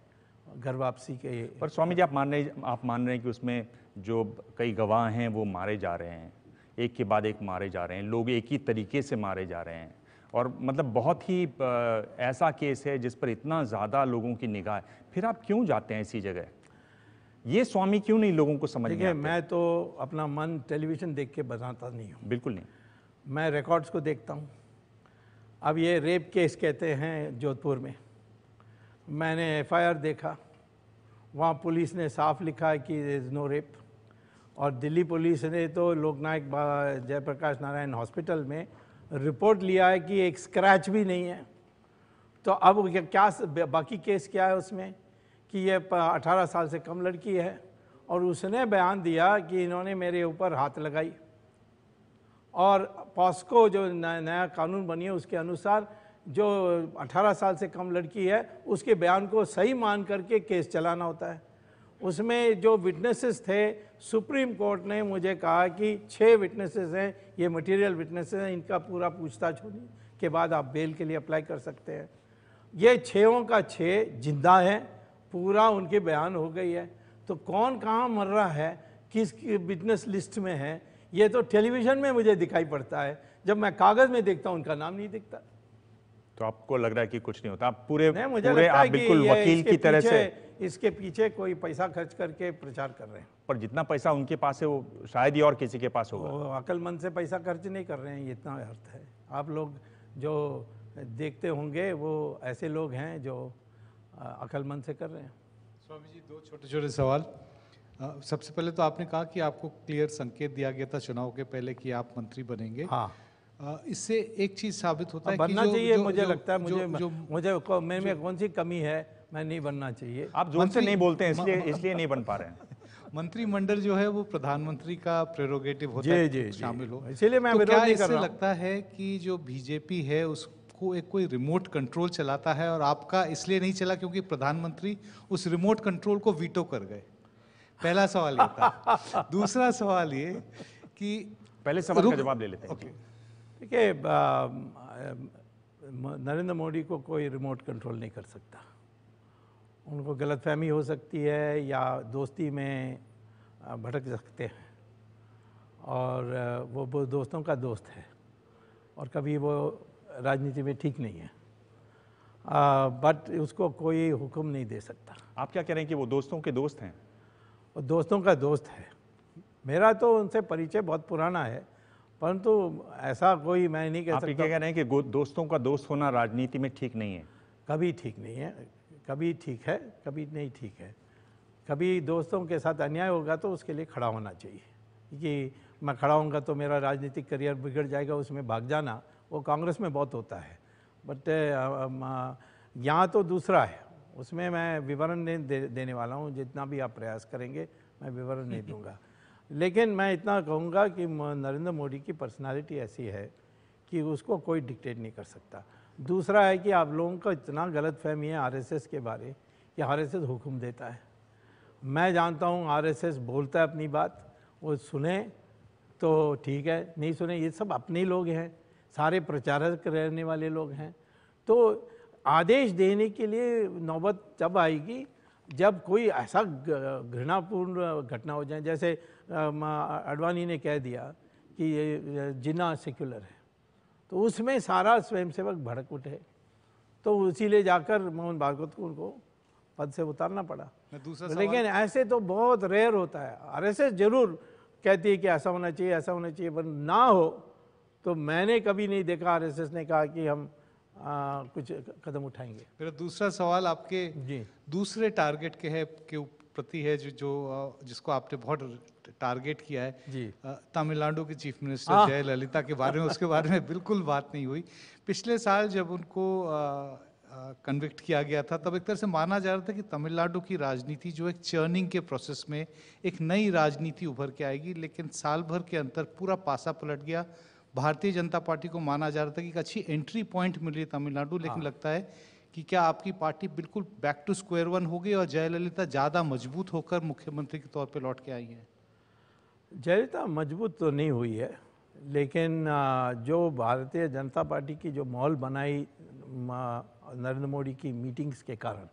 घर वापसी के पर स्वामी जी आप मान रहे आप मान रहे हैं कि उसमें जो कई गवाह हैं वो मारे जा रहे हैं। एक के बाद एक मारे जा रहे हैं। लोग एक ही तरीके से मारे जा रहे हैं। और मतलब बहुत ही ऐसा केस है जिस पर इतना ज़्यादा लोगों की निगाह है। फिर आप क्यों जाते हैं ऐसी जगह? ये स्वामी क्यों नहीं लोगों को समझ में मैं तो अपना मन टेलीविज़न देख के बनाता नहीं हूँ। बिल्कुल नहीं। मैं रिकॉर्ड्स को देखता हूँ। अब ये रेप केस कहते हैं जोधपुर में। मैंने एफआईआर देखा, वहाँ पुलिस ने साफ़ लिखा है कि इज़ नो रेप और दिल्ली पुलिस ने तो लोकनायक जयप्रकाश नारायण हॉस्पिटल में रिपोर्ट लिया है कि एक स्क्रैच भी नहीं है। तो अब क्या बाकी केस क्या है उसमें? कि ये अठारह साल से कम लड़की है और उसने बयान दिया कि इन्होंने मेरे ऊपर हाथ लगाई। और पॉस्को जो नया कानून बनी है, उसके अनुसार जो 18 साल से कम लड़की है, उसके बयान को सही मान करके केस चलाना होता है। उसमें जो विटनेसेस थे, सुप्रीम कोर्ट ने मुझे कहा कि छः विटनेसेस हैं, ये मटेरियल विटनेसेस हैं, इनका पूरा पूछताछ होने के बाद आप बेल के लिए अप्लाई कर सकते हैं। ये छयों का छः ज़िंदा है, पूरा उनके बयान हो गई है। तो कौन कहाँ मर रहा है, किस बिज़नेस लिस्ट में है ये तो टेलीविज़न में मुझे दिखाई पड़ता है। जब मैं कागज़ में देखता हूँ उनका नाम नहीं दिखता। तो आपको लग रहा है कि कुछ नहीं होता। आप पूरे नहीं मुझे पूरे आप बिल्कुल वकील की तरह से इसके पीछे कोई पैसा खर्च करके प्रचार कर रहे हैं। पर जितना पैसा उनके पास है वो शायद ही और किसी के पास होगा। वो अक्लमंद से पैसा खर्च नहीं कर रहे हैं ये इतना अर्थ है। आप लोग जो देखते होंगे वो ऐसे लोग हैं जो अक्लमंद से कर रहे हैं। स्वामी जी दो छोटे छोटे सवाल। सबसे पहले तो आपने कहा कि आपको क्लियर संकेत दिया गया था चुनाव के पहले कि आप मंत्री बनेंगे। हाँ। इससे एक चीज़ साबित होता है कि बनना जो- चाहिए जो- मुझे जो- लगता है मुझे जो- जो मुझे मेरे में कौन सी कमी है मैं नहीं बनना चाहिए। आप ज़ोर से नहीं बोलते हैं इसलिए इसलिए नहीं बन पा रहे हैं। मंत्रिमंडल जो है वो प्रधानमंत्री का प्रेरोगेटिव होता जी, है जी, कि शामिल हो। इसीलिए मैं तो क्या कर इससे लगता है कि जो बीजेपी है उसको एक कोई रिमोट कंट्रोल चलाता है और आपका इसलिए नहीं चला क्योंकि प्रधानमंत्री उस रिमोट कंट्रोल को वीटो कर गए? पहला सवाल ये था। दूसरा सवाल ये कि पहले सवाल का जवाब ले लेते हैं। ओके। देखिए नरेंद्र मोदी को कोई रिमोट कंट्रोल नहीं कर सकता। उनको गलतफहमी हो सकती है या दोस्ती में भटक सकते हैं। और वो वो दोस्तों का दोस्त है और कभी वो राजनीति में ठीक नहीं है। बट उसको कोई हुक्म नहीं दे सकता। आप क्या कह रहे हैं कि वो दोस्तों के दोस्त हैं? वो दोस्तों का दोस्त है। मेरा तो उनसे परिचय बहुत पुराना है परंतु ऐसा कोई मैं नहीं कह आप सकता। क्या कह रहे हैं कि दोस्तों का दोस्त होना राजनीति में ठीक नहीं है? कभी ठीक नहीं है कभी ठीक है कभी नहीं ठीक है। कभी दोस्तों के साथ अन्याय होगा तो उसके लिए खड़ा होना चाहिए। कि मैं खड़ा होऊँगा तो मेरा राजनीतिक करियर बिगड़ जाएगा उसमें भाग जाना वो कांग्रेस में बहुत होता है। बट यहाँ तो दूसरा है। उसमें मैं विवरण नहीं दे, देने वाला हूँ। जितना भी आप प्रयास करेंगे मैं विवरण नहीं दूँगा। लेकिन मैं इतना कहूँगा कि नरेंद्र मोदी की पर्सनालिटी ऐसी है कि उसको कोई डिक्टेट नहीं कर सकता। दूसरा है कि आप लोगों का इतना गलत फहमी है आरएसएस के बारे कि आरएसएस हुक्म देता है। मैं जानता हूँ आरएसएस बोलता है अपनी बात वो सुने तो ठीक है नहीं सुने ये सब अपने लोग हैं सारे प्रचारक रहने वाले लोग हैं। तो आदेश देने के लिए नौबत तब आएगी जब कोई ऐसा घृणापूर्ण घटना हो जाए। जैसे अडवाणी ने कह दिया कि ये जिन्ना सेक्युलर है तो उसमें सारा स्वयंसेवक भड़क उठे। तो इसीलिए जाकर मोहन भागवत को उनको पद से उतारना पड़ा। दूसरा लेकिन ऐसे तो बहुत रेयर होता है। आरएसएस ज़रूर कहती है कि ऐसा होना चाहिए ऐसा होना चाहिए पर ना हो तो मैंने कभी नहीं देखा। आरएसएस ने कहा कि हम आ, कुछ कदम उठाएँगे। मेरा दूसरा सवाल आपके जी। दूसरे टारगेट के है के प्रति है जो जो जिसको आपने बहुत टारगेट किया है। जी। तमिलनाडु के चीफ मिनिस्टर। जयललिता के बारे में उसके बारे में बिल्कुल बात नहीं हुई। पिछले साल जब उनको कन्विक्ट किया गया था तब एक तरह से माना जा रहा था कि तमिलनाडु की राजनीति जो एक चर्निंग के प्रोसेस में एक नई राजनीति उभर के आएगी लेकिन साल भर के अंतर पूरा पासा पलट गया। भारतीय जनता पार्टी को माना जा रहा था कि एक अच्छी एंट्री पॉइंट मिल रही है तमिलनाडु लेकिन लगता है कि क्या आपकी पार्टी बिल्कुल बैक टू स्क्वायर वन हो गई और जयललिता ज़्यादा मज़बूत होकर मुख्यमंत्री के तौर पर लौट के आई है? जयललिता मज़बूत तो नहीं हुई है लेकिन जो भारतीय जनता पार्टी की जो माहौल बनाई नरेंद्र मोदी की मीटिंग्स के कारण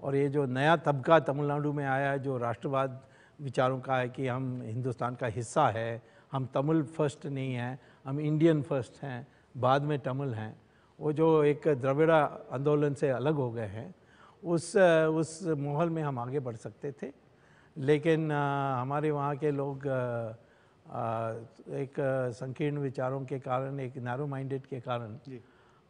और ये जो नया तबका तमिलनाडु में आया है जो राष्ट्रवाद विचारों का है कि हम हिंदुस्तान का हिस्सा है हम तमिल फ़र्स्ट नहीं हैं हम इंडियन फ़र्स्ट हैं बाद में तमिल हैं। वो जो एक द्रविड़ा आंदोलन से अलग हो गए हैं उस उस माहौल में हम आगे बढ़ सकते थे। लेकिन आ, हमारे वहाँ के लोग आ, आ, एक संकीर्ण विचारों के कारण एक नैरो माइंडेड के कारण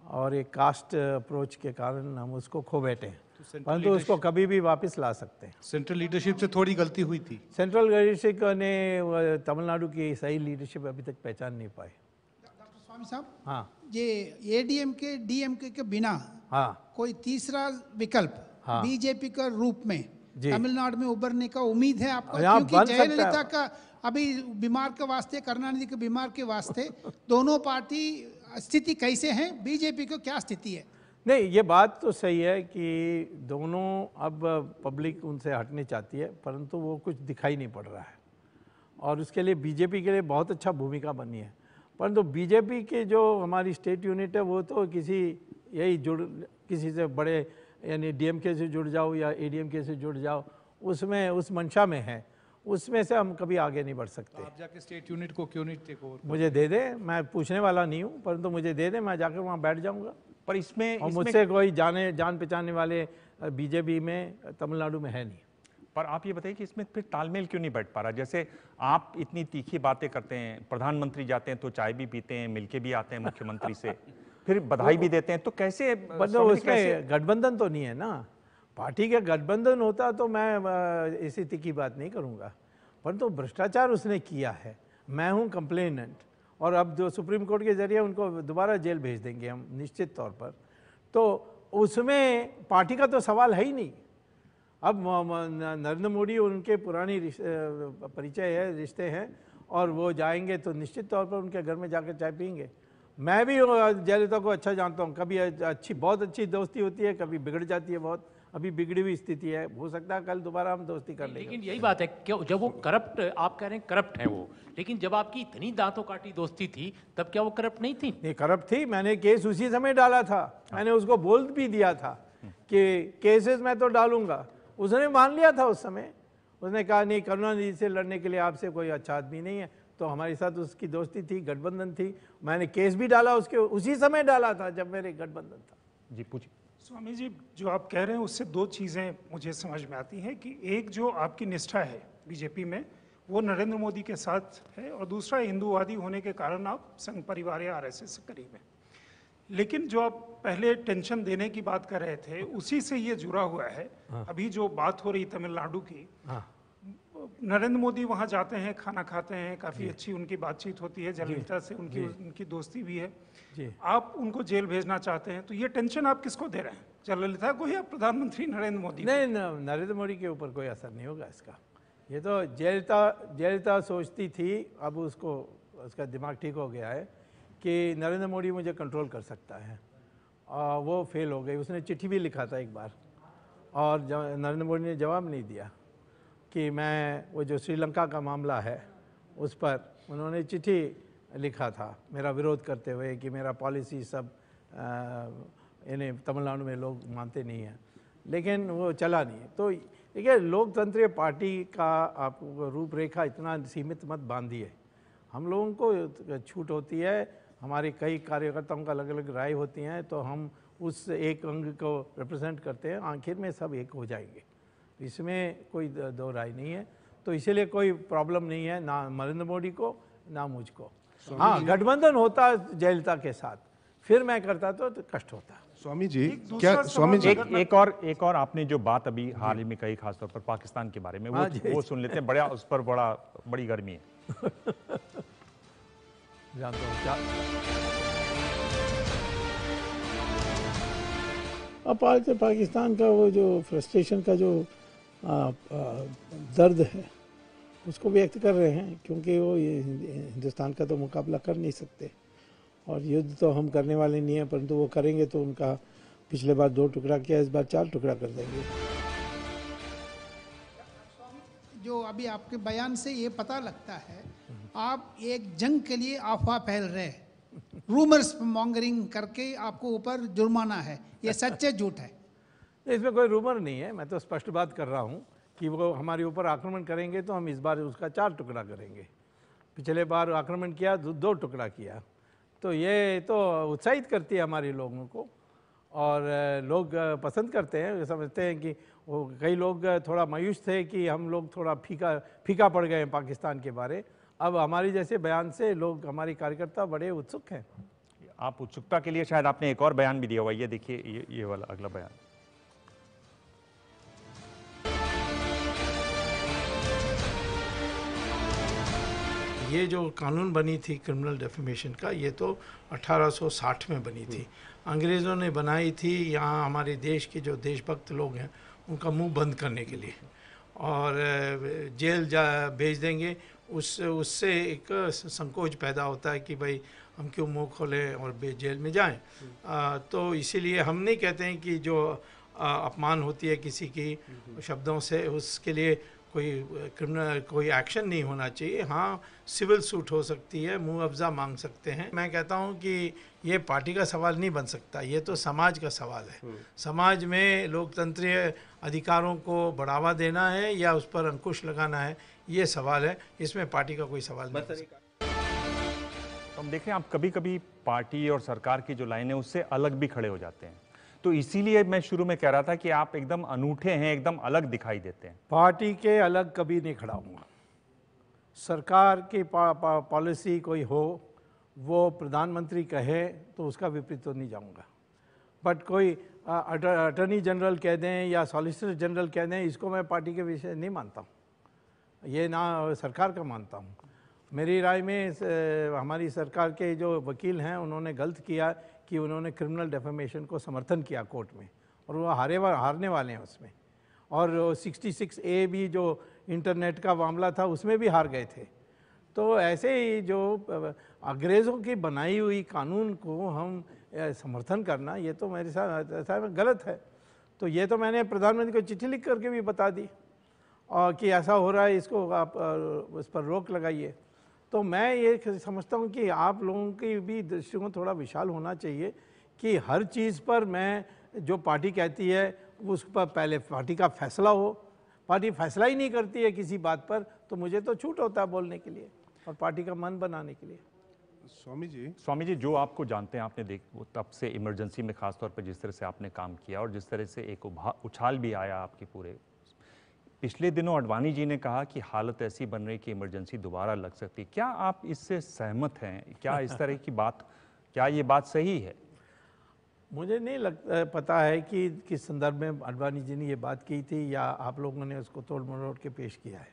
और एक कास्ट अप्रोच के कारण हम उसको खो बैठे हैं। परंतु उसको कभी भी वापस ला सकते हैं। सेंट्रल लीडरशिप से थोड़ी गलती हुई थी। सेंट्रल लीडरशिप ने तमिलनाडु की सही लीडरशिप अभी तक पहचान नहीं पाई। स्वामी साहब? हाँ। ये एडीएम के डीएमके के बिना हाँ। कोई तीसरा विकल्प हाँ। बीजेपी का रूप में तमिलनाडु में उभरने का उम्मीद है आपको? क्योंकि। जयललिता का अभी बीमार के वास्ते करुणानिधि के बीमार के वास्ते दोनों पार्टी स्थिति कैसे है? बीजेपी को क्या स्थिति है? नहीं ये बात तो सही है कि दोनों अब पब्लिक उनसे हटने चाहती है परंतु वो कुछ दिखाई नहीं पड़ रहा है। और उसके लिए बीजेपी के लिए बहुत अच्छा भूमिका बनी है। परंतु बीजेपी के जो हमारी स्टेट यूनिट है वो तो किसी यही जुड़ किसी से बड़े यानी डीएमके से जुड़ जाओ या एडीएमके से जुड़ जाओ उसमें उस मंशा में है। उसमें से हम कभी आगे नहीं बढ़ सकते। आप जाके स्टेट यूनिट को क्यों नहीं टेक ओवर? मुझे दे दे मैं पूछने वाला नहीं हूँ परंतु मुझे दे दे मैं जाकर वहाँ बैठ जाऊँगा। पर इसमें और इसमें- मुझसे कोई जाने जान पहचानने वाले बीजेपी में तमिलनाडु में है नहीं। पर आप ये बताइए कि इसमें फिर तालमेल क्यों नहीं बैठ पा रहा? जैसे आप इतनी तीखी बातें करते हैं प्रधानमंत्री जाते हैं तो चाय भी पीते हैं मिलके भी आते हैं मुख्यमंत्री से फिर बधाई भी देते हैं तो कैसे मतलब उसमें गठबंधन तो नहीं है ना। पार्टी का गठबंधन होता तो मैं अ, तीखी बात नहीं करूँगा। परंतु भ्रष्टाचार उसने किया है। मैं हूँ कंप्लेनेंट। और अब जो सुप्रीम कोर्ट के ज़रिए उनको दोबारा जेल भेज देंगे हम, निश्चित तौर पर। तो उसमें पार्टी का तो सवाल है ही नहीं। अब नरेंद्र मोदी उनके पुरानी परिचय है, रिश्ते हैं, और वो जाएँगे तो निश्चित तौर पर उनके घर में जाकर चाय पियेंगे। मैं भी जयललिता को अच्छा जानता हूँ। कभी अच्छी, बहुत अच्छी दोस्ती होती है, कभी बिगड़ जाती है बहुत। अभी बिगड़ी हुई स्थिति है हो सकता है कल दोबारा हम दोस्ती कर लेंगे। लेकिन यही बात है क्यों जब वो करप्ट आप कह रहे हैं करप्ट है वो लेकिन जब आपकी इतनी दांतों काटी दोस्ती थी तब क्या वो करप्ट नहीं थी? नहीं करप्ट थी। मैंने केस उसी समय डाला था। मैंने उसको बोल भी दिया था कि केसेस मैं तो डालूँगा। उसने मान लिया था उस समय। उसने कहा नहीं करुणानिधि से लड़ने के लिए आपसे कोई अच्छा आदमी नहीं है। तो हमारे साथ उसकी दोस्ती थी गठबंधन थी। मैंने केस भी डाला उसके उसी समय डाला था जब मेरे गठबंधन था। जी पूछिए। स्वामी जी जो आप कह रहे हैं उससे दो चीज़ें मुझे समझ में आती हैं कि एक जो आपकी निष्ठा है बीजेपी में वो नरेंद्र मोदी के साथ है और दूसरा हिंदूवादी होने के कारण आप संघ परिवार या आरएसएस से करीब हैं। लेकिन जो आप पहले टेंशन देने की बात कर रहे थे उसी से ये जुड़ा हुआ है। हाँ। अभी जो बात हो रही तमिलनाडु की हाँ। नरेंद्र मोदी वहाँ जाते हैं खाना खाते हैं काफ़ी अच्छी उनकी बातचीत होती है जयललिता से उनकी उनकी दोस्ती भी है। जी। आप उनको जेल भेजना चाहते हैं तो ये टेंशन आप किसको दे रहे हैं? जयललिता को या प्रधानमंत्री नरेंद्र मोदी नहीं नरेंद्र मोदी के ऊपर कोई असर नहीं होगा इसका। ये तो जयललिता जयललिता सोचती थी अब उसको उसका दिमाग ठीक हो गया है कि नरेंद्र मोदी मुझे कंट्रोल कर सकता है। और वो फेल हो गई उसने चिट्ठी भी लिखा था एक बार और नरेंद्र मोदी ने जवाब नहीं दिया। कि मैं, वो जो श्रीलंका का मामला है, उस पर उन्होंने चिट्ठी लिखा था, मेरा विरोध करते हुए कि मेरा पॉलिसी सब इन्हें तमिलनाडु में लोग मानते नहीं हैं। लेकिन वो चला नहीं। तो देखिए लोकतंत्रीय पार्टी का आप, रूपरेखा इतना सीमित मत बांधिए। हम लोगों को छूट होती है, हमारे कई कार्यकर्ताओं का अलग अलग राय होती हैं तो हम उस एक अंग को रिप्रेजेंट करते हैं, आखिर में सब एक हो जाएँगे। इसमें कोई दो राय नहीं है। तो इसीलिए कोई प्रॉब्लम नहीं है ना नरेंद्र मोदी को ना मुझको। हाँ गठबंधन होता जयललिता के साथ फिर मैं करता तो, तो कष्ट होता। स्वामी जी क्या स्वामी जी? एक, एक और एक और आपने जो बात अभी हाल ही में कही खासतौर पर पाकिस्तान के बारे में वो हाँ वो सुन लेते हैं बड़ा उस पर बड़ा बड़ी गर्मी है। जानता हूँ क्या? अब पा- पाकिस्तान का वो जो फ्रस्ट्रेशन का जो दर्द है उसको व्यक्त कर रहे हैं क्योंकि वो ये हिंदुस्तान का तो मुकाबला कर नहीं सकते। और युद्ध तो हम करने वाले नहीं हैं परंतु वो करेंगे तो उनका पिछले बार दो टुकड़ा किया इस बार चार टुकड़ा कर देंगे। जो अभी आपके बयान से ये पता लगता है आप एक जंग के लिए अफवाह फैल रहे हैं। रूमर्स मॉन्गरिंग करके आपको ऊपर जुर्माना है। ये सच्चे झूठ है। इसमें कोई रूमर नहीं है। मैं तो स्पष्ट बात कर रहा हूँ कि वो हमारे ऊपर आक्रमण करेंगे तो हम इस बार उसका चार टुकड़ा करेंगे। पिछले बार आक्रमण किया दो, दो टुकड़ा किया। तो ये तो उत्साहित करती है हमारे लोगों को और लोग पसंद करते हैं समझते हैं कि वो कई लोग थोड़ा मायूस थे कि हम लोग थोड़ा फीका फीका पड़ गए हैं पाकिस्तान के बारे। अब हमारी जैसे बयान से लोग हमारे कार्यकर्ता बड़े उत्सुक हैं। आप उत्सुकता के लिए शायद आपने एक और बयान भी दिया हुआ ये देखिए ये ये वाला अगला बयान। ये जो कानून बनी थी क्रिमिनल डेफिमेशन का ये तो 1860 में बनी थी। अंग्रेज़ों ने बनाई थी यहाँ हमारे देश के जो देशभक्त लोग हैं उनका मुँह बंद करने के लिए। और जेल जा भेज देंगे उस उससे एक संकोच पैदा होता है कि भाई हम क्यों मुँह खोलें और जेल में जाएँ? अ, तो इसीलिए हम नहीं कहते हैं कि जो अपमान होती है किसी की शब्दों से उसके लिए कोई क्रिमिनल कोई एक्शन नहीं होना चाहिए। हाँ सिविल सूट हो सकती है मुँह अफजा मांग सकते हैं। मैं कहता हूँ कि ये पार्टी का सवाल नहीं बन सकता ये तो समाज का सवाल है। समाज में लोकतंत्रीय अधिकारों को बढ़ावा देना है या उस पर अंकुश लगाना है ये सवाल है। इसमें पार्टी का कोई सवाल नहीं है। हम देख रहे हैं आप कभी कभी पार्टी और सरकार की जो लाइनें उससे अलग भी खड़े हो जाते हैं। तो इसीलिए मैं शुरू में कह रहा था कि आप एकदम अनूठे हैं एकदम अलग दिखाई देते हैं। पार्टी के अलग कभी नहीं खड़ा हूँगा सरकार की पा, पा, पॉलिसी कोई हो वो प्रधानमंत्री कहे तो उसका विपरीत तो नहीं जाऊँगा। बट कोई अटर्नी जनरल कह दें या सॉलिसिटर जनरल कह दें इसको मैं पार्टी के विषय नहीं मानता हूँ। ये ना सरकार का मानता हूँ। मेरी राय में हमारी सरकार के जो वकील हैं उन्होंने गलत किया। कि उन्होंने क्रिमिनल डेफेमेशन को समर्थन किया कोर्ट में और वो हारे वा, हारने वाले हैं उसमें। और 66 ए भी जो इंटरनेट का मामला था उसमें भी हार गए थे। तो ऐसे ही जो अंग्रेज़ों की बनाई हुई कानून को हम समर्थन करना ये तो मेरे साथ ऐसा गलत है। तो ये तो मैंने प्रधानमंत्री को चिट्ठी लिख करके भी बता दी। और कि ऐसा हो रहा है इसको आप उस पर रोक लगाइए। तो मैं ये समझता हूँ कि आप लोगों की भी दृष्टिकोण थोड़ा विशाल होना चाहिए कि हर चीज़ पर मैं जो पार्टी कहती है उस पर पहले पार्टी का फैसला हो। पार्टी फैसला ही नहीं करती है किसी बात पर तो मुझे तो छूट होता है बोलने के लिए और पार्टी का मन बनाने के लिए। स्वामी जी। स्वामी जी जो आपको जानते हैं आपने देख वो तब से इमरजेंसी में खासतौर पर जिस तरह से आपने काम किया और जिस तरह से एक उभा- उछाल भी आया आपके पूरे पिछले दिनों अडवाणी जी ने कहा कि हालत ऐसी बन रही कि इमरजेंसी दोबारा लग सकती है। क्या आप इससे सहमत हैं? क्या इस तरह की बात, क्या ये बात सही है? मुझे नहीं लगता पता है कि किस संदर्भ में अडवाणी जी ने ये बात की थी या आप लोगों ने उसको तोड़ मरोड़ के पेश किया है।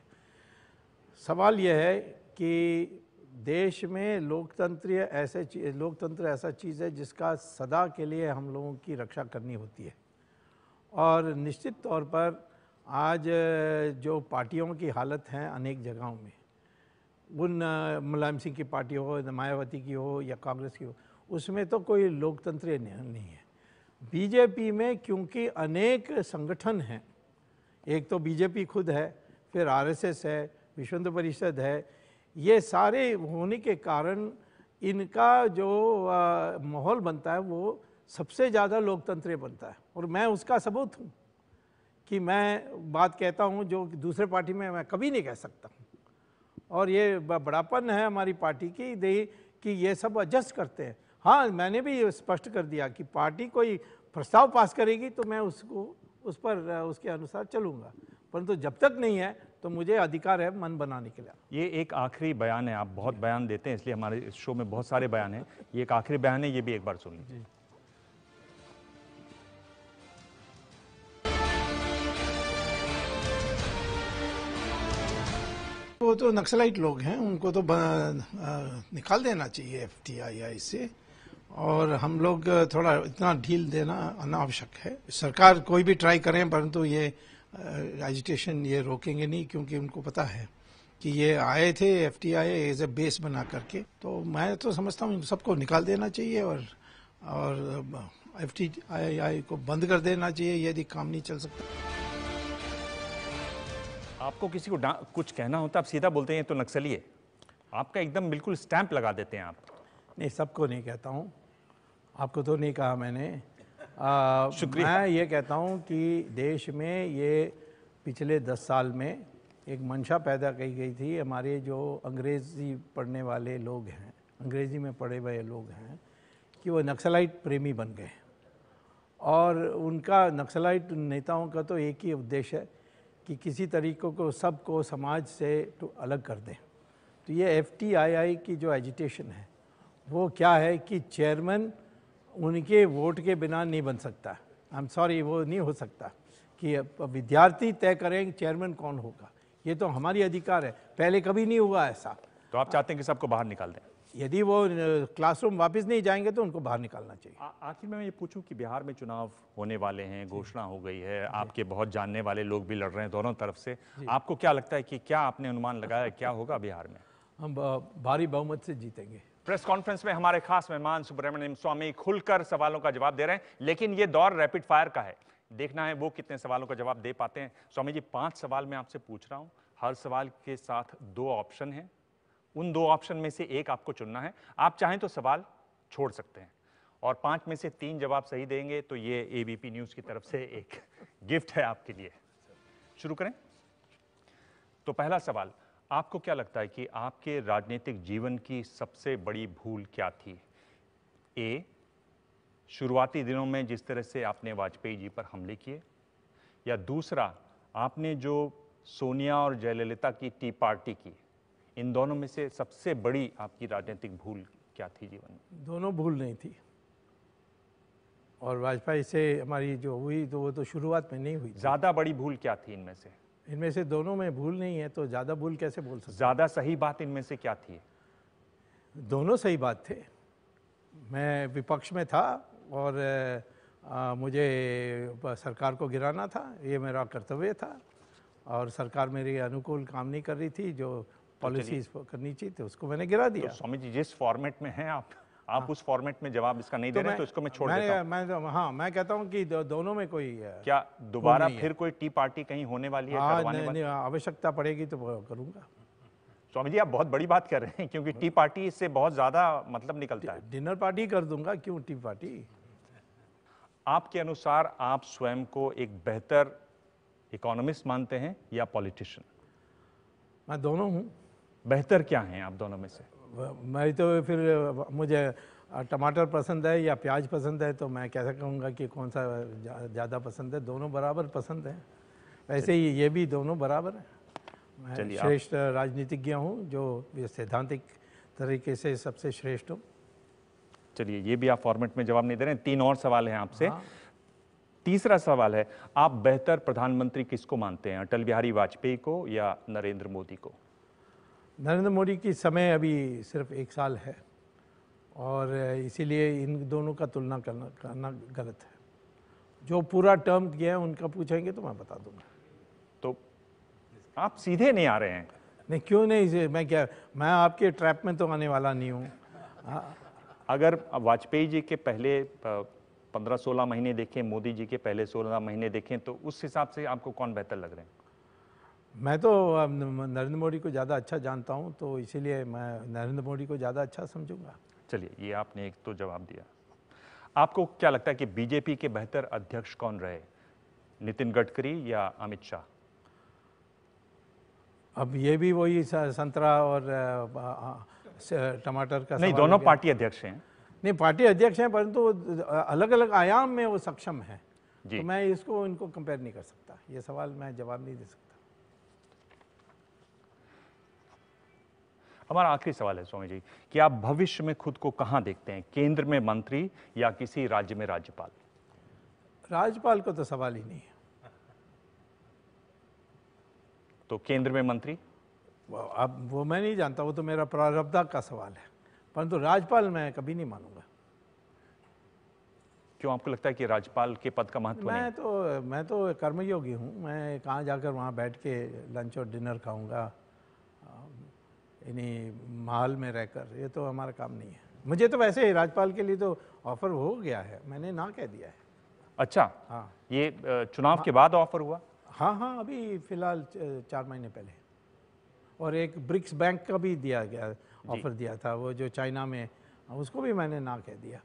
सवाल यह है कि देश में लोकतंत्र ऐसे लोकतंत्र ऐसा चीज़ है जिसका सदा के लिए हम लोगों की रक्षा करनी होती है। और निश्चित तौर पर आज जो पार्टियों की हालत है अनेक जगहों में, उन मुलायम सिंह की पार्टी हो, मायावती की हो या कांग्रेस की हो, उसमें तो कोई लोकतंत्र नहीं है। बीजेपी में क्योंकि अनेक संगठन हैं, एक तो बीजेपी खुद है, फिर आरएसएस है विश्व परिषद है, ये सारे होने के कारण इनका जो माहौल बनता है वो सबसे ज़्यादा लोकतंत्र बनता है, और मैं उसका सबूत हूँ। कि मैं बात कहता हूँ जो दूसरे पार्टी में मैं कभी नहीं कह सकता। और ये बड़ापन है हमारी पार्टी की दे कि ये सब एडजस्ट करते हैं। हाँ मैंने भी ये स्पष्ट कर दिया कि पार्टी कोई प्रस्ताव पास करेगी तो मैं उसको उस पर उसके अनुसार चलूँगा। परंतु तो जब तक नहीं है तो मुझे अधिकार है मन बनाने के लिए। ये एक आखिरी बयान है आप बहुत बयान देते हैं इसलिए हमारे इस शो में बहुत सारे बयान हैं। ये एक आखिरी बयान है ये भी एक बार सुन लीजिए। वो तो नक्सलाइट लोग हैं उनको तो अ, निकाल देना चाहिए एफ़ टी आई आई से। और हम लोग थोड़ा इतना ढील देना अनावश्यक है। सरकार कोई भी ट्राई करें परंतु ये एजिटेशन ये रोकेंगे नहीं क्योंकि उनको पता है कि ये आए थे F T I as a base बना करके। तो मैं तो समझता हूँ सबको निकाल देना चाहिए और और एफ़ टी आई आई को बंद कर देना चाहिए यदि काम नहीं चल सकता। आपको किसी को कुछ कहना होता है आप सीधा बोलते हैं तो नक्सली है। आपका एकदम बिल्कुल स्टैंप लगा देते हैं आप। नहीं सबको नहीं कहता हूँ। आपको तो नहीं कहा मैंने। आ, शुक्रिया। मैं ये कहता हूँ कि देश में ये पिछले दस साल में एक मंशा पैदा की गई थी। हमारे जो अंग्रेज़ी पढ़ने वाले लोग हैं अंग्रेज़ी में पढ़े हुए लोग हैं कि वो नक्सलाइट प्रेमी बन गए। और उनका नक्सलाइट नेताओं का तो एक ही उद्देश्य है कि किसी तरीकों को सबको समाज से तो अलग कर दें। तो ये एफ़ की जो एजिटेशन है, वो क्या है कि चेयरमैन उनके वोट के बिना नहीं बन सकता। आई एम सॉरी वो नहीं हो सकता कि विद्यार्थी तय करें चेयरमैन कौन होगा। ये तो हमारी अधिकार है। पहले कभी नहीं हुआ ऐसा। तो आप चाहते हैं कि सबको बाहर निकाल दें? यदि वो क्लासरूम वापस नहीं जाएँगे तो उनको बाहर निकालना चाहिए। आखिर में मैं ये पूछूँ कि बिहार में चुनाव होने वाले हैं घोषणा हो गई है आपके बहुत जानने वाले लोग भी लड़ रहे हैं दोनों तरफ़ से। आपको क्या लगता है कि क्या आपने अनुमान लगाया क्या होगा बिहार में? हम भारी बहुमत से जीतेंगे। प्रेस कॉन्फ्रेंस में हमारे खास मेहमान सुब्रमण्यम स्वामी खुलकर सवालों का जवाब दे रहे हैं लेकिन ये दौर रैपिड फायर का है। देखना है वो कितने सवालों का जवाब दे पाते हैं। स्वामी जी पाँच सवाल मैं आपसे पूछ रहा हूँ। हर सवाल के साथ दो ऑप्शन हैं। उन दो ऑप्शन में से एक आपको चुनना है। आप चाहें तो सवाल छोड़ सकते हैं और पाँच में से तीन जवाब सही देंगे तो ये एबीपी न्यूज़ की तरफ़ से एक गिफ्ट है आपके लिए। शुरू करें। तो पहला सवाल, आपको क्या लगता है कि आपके राजनीतिक जीवन की सबसे बड़ी भूल क्या थी? ए शुरुआती दिनों में जिस तरह से आपने वाजपेयी जी पर हमले किए, या दूसरा, आपने जो सोनिया और जयललिता की टी पार्टी की इन दोनों में से सबसे बड़ी आपकी राजनीतिक भूल क्या थी जीवन में? दोनों भूल नहीं थी। और वाजपेयी से हमारी जो हुई तो वो तो शुरुआत में नहीं हुई ज़्यादा बड़ी भूल क्या थी इनमें से? इनमें से दोनों में भूल नहीं है तो ज़्यादा भूल कैसे बोल सकते ज़्यादा सही बात इनमें से क्या थी? दोनों सही बात थे। मैं विपक्ष में था और आ, मुझे सरकार को गिराना था ये मेरा कर्तव्य था। और सरकार मेरे अनुकूल काम नहीं कर रही थी जो पॉलिसीज़ करनी चाहिए थी उसको मैंने गिरा दिया। तो स्वामी जी जिस फॉर्मेट में हैं आप आप हाँ। उस फॉर्मेट में जवाब इसका नहीं तो दे रहे हैं तो इसको मैं छोड़ देता हूँ। मैं तो हाँ मैं कहता हूँ कि दो, दोनों में कोई क्या दोबारा फिर कोई टी पार्टी कहीं होने वाली है हाँ, आवश्यकता पड़ेगी तो करूँगा। स्वामी जी आप बहुत बड़ी बात कर रहे हैं क्योंकि टी पार्टी इससे बहुत ज़्यादा मतलब निकलता है। डिनर पार्टी कर दूँगा क्यों टी पार्टी आपके अनुसार आप स्वयं को एक बेहतर इकोनॉमिस्ट मानते हैं या पॉलिटिशियन मैं दोनों हूँ। बेहतर क्या हैं आप दोनों में से? मैं तो फिर मुझे टमाटर पसंद है या प्याज पसंद है तो मैं कैसे कहूँगा कि कौन सा ज़्यादा पसंद है? दोनों बराबर पसंद है। वैसे ही ये भी दोनों बराबर है। मैं श्रेष्ठ राजनीतिज्ञ हूँ जो सैद्धांतिक तरीके से सबसे श्रेष्ठ हूँ। चलिए ये भी आप फॉर्मेट में जवाब नहीं दे रहे हैं। तीन और सवाल हैं आपसे। हाँ। तीसरा सवाल है आप बेहतर प्रधानमंत्री किसको मानते हैं? अटल बिहारी वाजपेयी को या नरेंद्र मोदी को? नरेंद्र मोदी की समय अभी सिर्फ़ एक साल है और इसीलिए इन दोनों का तुलना करना करना गलत है। जो पूरा टर्म किया है उनका पूछेंगे तो मैं बता दूँगा। तो आप सीधे नहीं आ रहे हैं। नहीं क्यों नहीं मैं क्या मैं आपके ट्रैप में तो आने वाला नहीं हूँ। अगर वाजपेयी जी के पहले पंद्रह सोलह महीने देखें मोदी जी के पहले सोलह महीने देखें तो उस हिसाब से आपको कौन बेहतर लग रहे हैं? मैं तो नरेंद्र मोदी को ज़्यादा अच्छा जानता हूँ तो इसीलिए मैं नरेंद्र मोदी को ज़्यादा अच्छा समझूँगा। चलिए ये आपने एक तो जवाब दिया। आपको क्या लगता है कि बीजेपी के बेहतर अध्यक्ष कौन रहे? नितिन गडकरी या अमित शाह? अब ये भी वही संतरा और टमाटर का नहीं दोनों पार्टी अध्यक्ष हैं। नहीं पार्टी अध्यक्ष हैं परंतु अलग अलग आयाम में वो सक्षम है। तो मैं इसको इनको कंपेयर नहीं कर सकता। ये सवाल मैं जवाब नहीं दे सकता। हमारा आखिरी सवाल है स्वामी जी कि आप भविष्य में खुद को कहाँ देखते हैं? केंद्र में मंत्री या किसी राज्य में राज्यपाल? राज्यपाल को तो सवाल ही नहीं है। तो केंद्र में मंत्री? अब वो मैं नहीं जानता वो तो मेरा प्रारब्धा का सवाल है परंतु तो राज्यपाल मैं कभी नहीं मानूँगा। क्यों आपको लगता है कि राज्यपाल के पद का महत्व मैं नहीं? तो मैं तो कर्मयोगी हूँ मैं कहाँ जाकर वहाँ बैठ के लंच और डिनर खाऊँगा इन्हीं माल में रहकर ये तो हमारा काम नहीं है। मुझे तो वैसे ही राज्यपाल के लिए तो ऑफ़र हो गया है मैंने ना कह दिया है। अच्छा हाँ। ये चुनाव हाँ, के बाद ऑफ़र हुआ? हाँ हाँ अभी फ़िलहाल चार महीने पहले। और एक ब्रिक्स बैंक का भी दिया गया ऑफ़र दिया था वो जो चाइना में उसको भी मैंने ना कह दिया।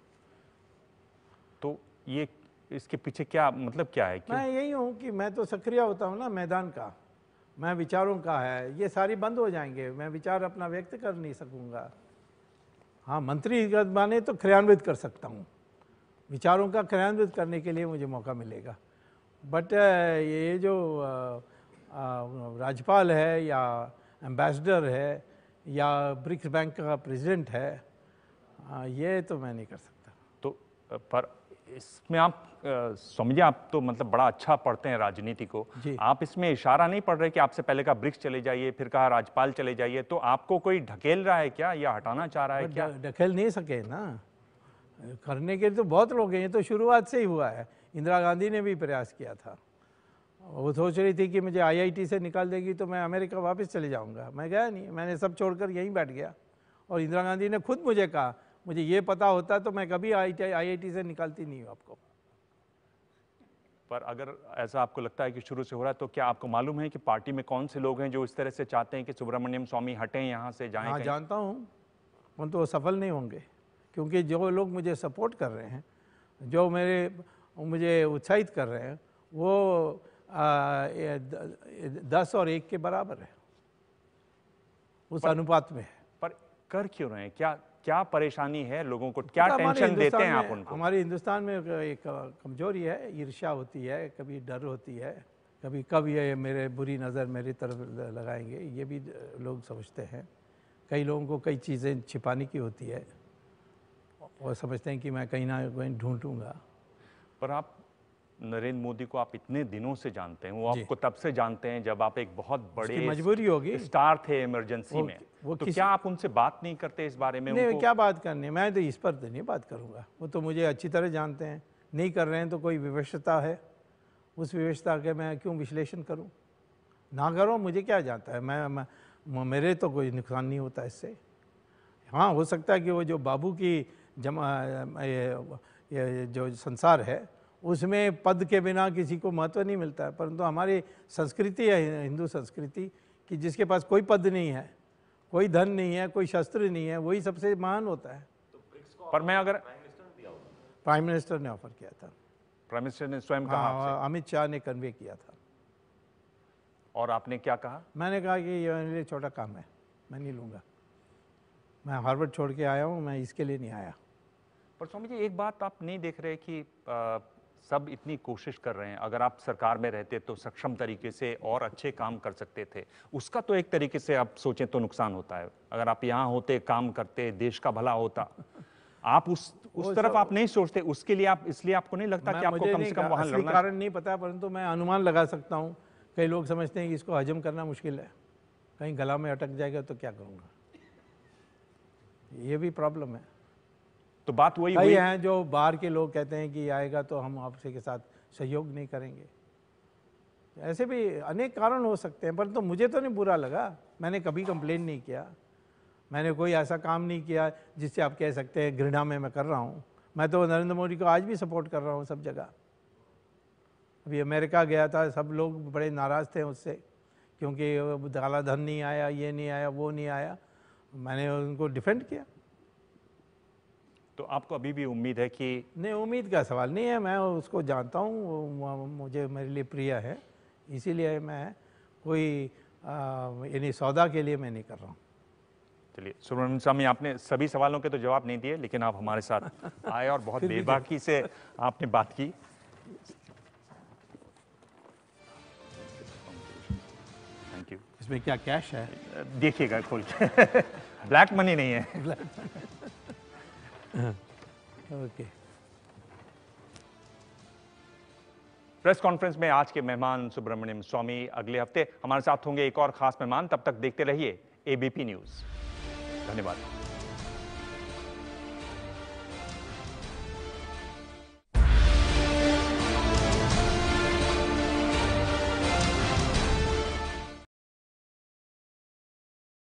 तो ये इसके पीछे क्या मतलब क्या है क्यों? मैं यही हूँ कि मैं तो सक्रिय होता हूँ ना मैदान का। मैं विचारों का है, ये सारी बंद हो जाएँगे, मैं विचार अपना व्यक्त कर नहीं सकूँगा। हाँ मंत्री माने तो क्रियान्वित कर सकता हूँ। विचारों का क्रियान्वित करने के लिए मुझे मौका मिलेगा। बट ये जो राज्यपाल है या एम्बेसडर है या ब्रिक्स बैंक का प्रेसिडेंट है ये तो मैं नहीं कर सकता। तो पर इसमें आप जी आप तो मतलब बड़ा अच्छा पढ़ते हैं राजनीति को। आप इसमें इशारा नहीं पढ़ रहे कि आपसे पहले कहा ब्रिक्स चले जाइए फिर कहा राज्यपाल चले जाइए तो आपको कोई ढकेल रहा है क्या या हटाना चाह रहा है क्या? ढकेल नहीं सके ना। करने के तो बहुत लोग हैं ये तो शुरुआत से ही हुआ है। इंदिरा गांधी ने भी प्रयास किया था। वो सोच रही थी कि मुझे आईआईटी से निकाल देगी तो मैं अमेरिका वापस चले जाऊँगा। मैं गया नहीं मैंने सब छोड़कर यहीं बैठ गया। और इंदिरा गांधी ने खुद मुझे कहा मुझे ये पता होता तो मैं कभी आई आई से निकालती नहीं हूँ आपको। पर अगर ऐसा आपको लगता है कि शुरू से हो रहा है तो क्या आपको मालूम है कि पार्टी में कौन से लोग हैं जो इस तरह से चाहते हैं कि सुब्रमण्यम स्वामी हटें यहाँ से जाएँ हाँ जानता हूँ। परंतु वो सफल नहीं होंगे क्योंकि जो लोग मुझे सपोर्ट कर रहे हैं जो मेरे मुझे उत्साहित कर रहे हैं वो आ, दस और एक के बराबर है। उस अनुपात में है। पर कर क्यों रहे हैं? क्या क्या परेशानी है लोगों को? क्या टेंशन देते हैं आप उनको? हमारे हिंदुस्तान में एक कमज़ोरी है ईर्ष्या होती है कभी डर होती है कभी कब ये मेरे बुरी नज़र मेरी तरफ़ लगाएँगे ये भी लोग समझते हैं। कई लोगों को कई चीज़ें छिपाने की होती है और समझते हैं कि मैं कहीं ना कहीं ढूंढूँगा। पर आप नरेंद्र मोदी को आप इतने दिनों से जानते हैं वो आपको तब से जानते हैं जब आप एक बहुत बड़े मजबूरी होगी। स्टार थे इमरजेंसी वो- में। वो तो क्या आप उनसे बात नहीं करते इस बारे में नहीं उनको? क्या बात करनी है? मैं तो इस पर तो नहीं बात करूँगा। वो तो मुझे अच्छी तरह जानते हैं। नहीं कर रहे हैं तो कोई विवशता है? उस विवशता के मैं क्यों विश्लेषण करूँ? ना करो मुझे क्या जानता है? मैं, मैं मेरे तो कोई नुकसान नहीं होता इससे। हाँ हो सकता है कि वो जो बाबू की जमा ये, ये जो संसार है उसमें पद के बिना किसी को महत्व नहीं मिलता है। परंतु हमारी संस्कृति है हिंदू संस्कृति कि जिसके पास कोई पद नहीं है कोई धन नहीं है कोई शस्त्र नहीं है वही सबसे महान होता है। पर मैं अगर प्राइम मिनिस्टर ने ऑफ़र किया था। प्राइम मिनिस्टर ने स्वयं कहा हाँ अमित शाह ने कन्वे किया था। और आपने क्या कहा? मैंने कहा कि ये मेरे लिए छोटा काम है मैं नहीं लूँगा। मैं हार्वर्ड छोड़ के आया हूँ मैं इसके लिए नहीं आया। पर स्वामी जी एक बात आप नहीं देख रहे कि सब इतनी कोशिश कर रहे हैं। अगर आप सरकार में रहते तो सक्षम तरीके से और अच्छे काम कर सकते थे। उसका तो एक तरीके से आप सोचें तो नुकसान होता है। अगर आप यहाँ होते काम करते देश का भला होता आप उस उस तरफ़ आप नहीं सोचते उसके लिए आप इसलिए आपको नहीं लगता कि आपको कम से कम वहाँ लड़ना कारण नहीं पता परंतु मैं अनुमान लगा सकता हूँ। कई लोग समझते हैं कि इसको हजम करना मुश्किल है। कहीं गला में अटक जाएगा तो क्या करूँगा? ये भी प्रॉब्लम है। तो बात वही हुई। हैं जो बाहर के लोग कहते हैं कि आएगा तो हम आपसे के साथ सहयोग नहीं करेंगे। ऐसे भी अनेक कारण हो सकते हैं परंतु मुझे तो नहीं बुरा लगा। मैंने कभी कंप्लेन नहीं किया। मैंने कोई ऐसा काम नहीं किया जिससे आप कह सकते हैं घृणा में मैं कर रहा हूँ। मैं तो नरेंद्र मोदी को आज भी सपोर्ट कर रहा हूँ सब जगह। अभी अमेरिका गया था सब लोग बड़े नाराज़ थे उससे क्योंकि काला धन नहीं आया ये नहीं आया वो नहीं आया। मैंने उनको डिफेंड किया। तो आपको अभी भी उम्मीद है कि नहीं उम्मीद का सवाल नहीं है मैं उसको जानता हूँ मुझे मेरे लिए प्रिय है इसीलिए मैं कोई यानी सौदा के लिए मैं नहीं कर रहा हूँ। चलिए सुब्रमण्यम स्वामी आपने सभी सवालों के तो जवाब नहीं दिए लेकिन आप हमारे साथ आए और बहुत बेबाकी से आपने बात की। थैंक यू इसमें क्या कैश है? देखिएगा खोल के। ब्लैक मनी नहीं है। ओके। प्रेस कॉन्फ्रेंस में आज के मेहमान सुब्रमण्यम स्वामी अगले हफ़्ते हमारे साथ होंगे एक और खास मेहमान। तब तक देखते रहिए एबीपी न्यूज़ धन्यवाद।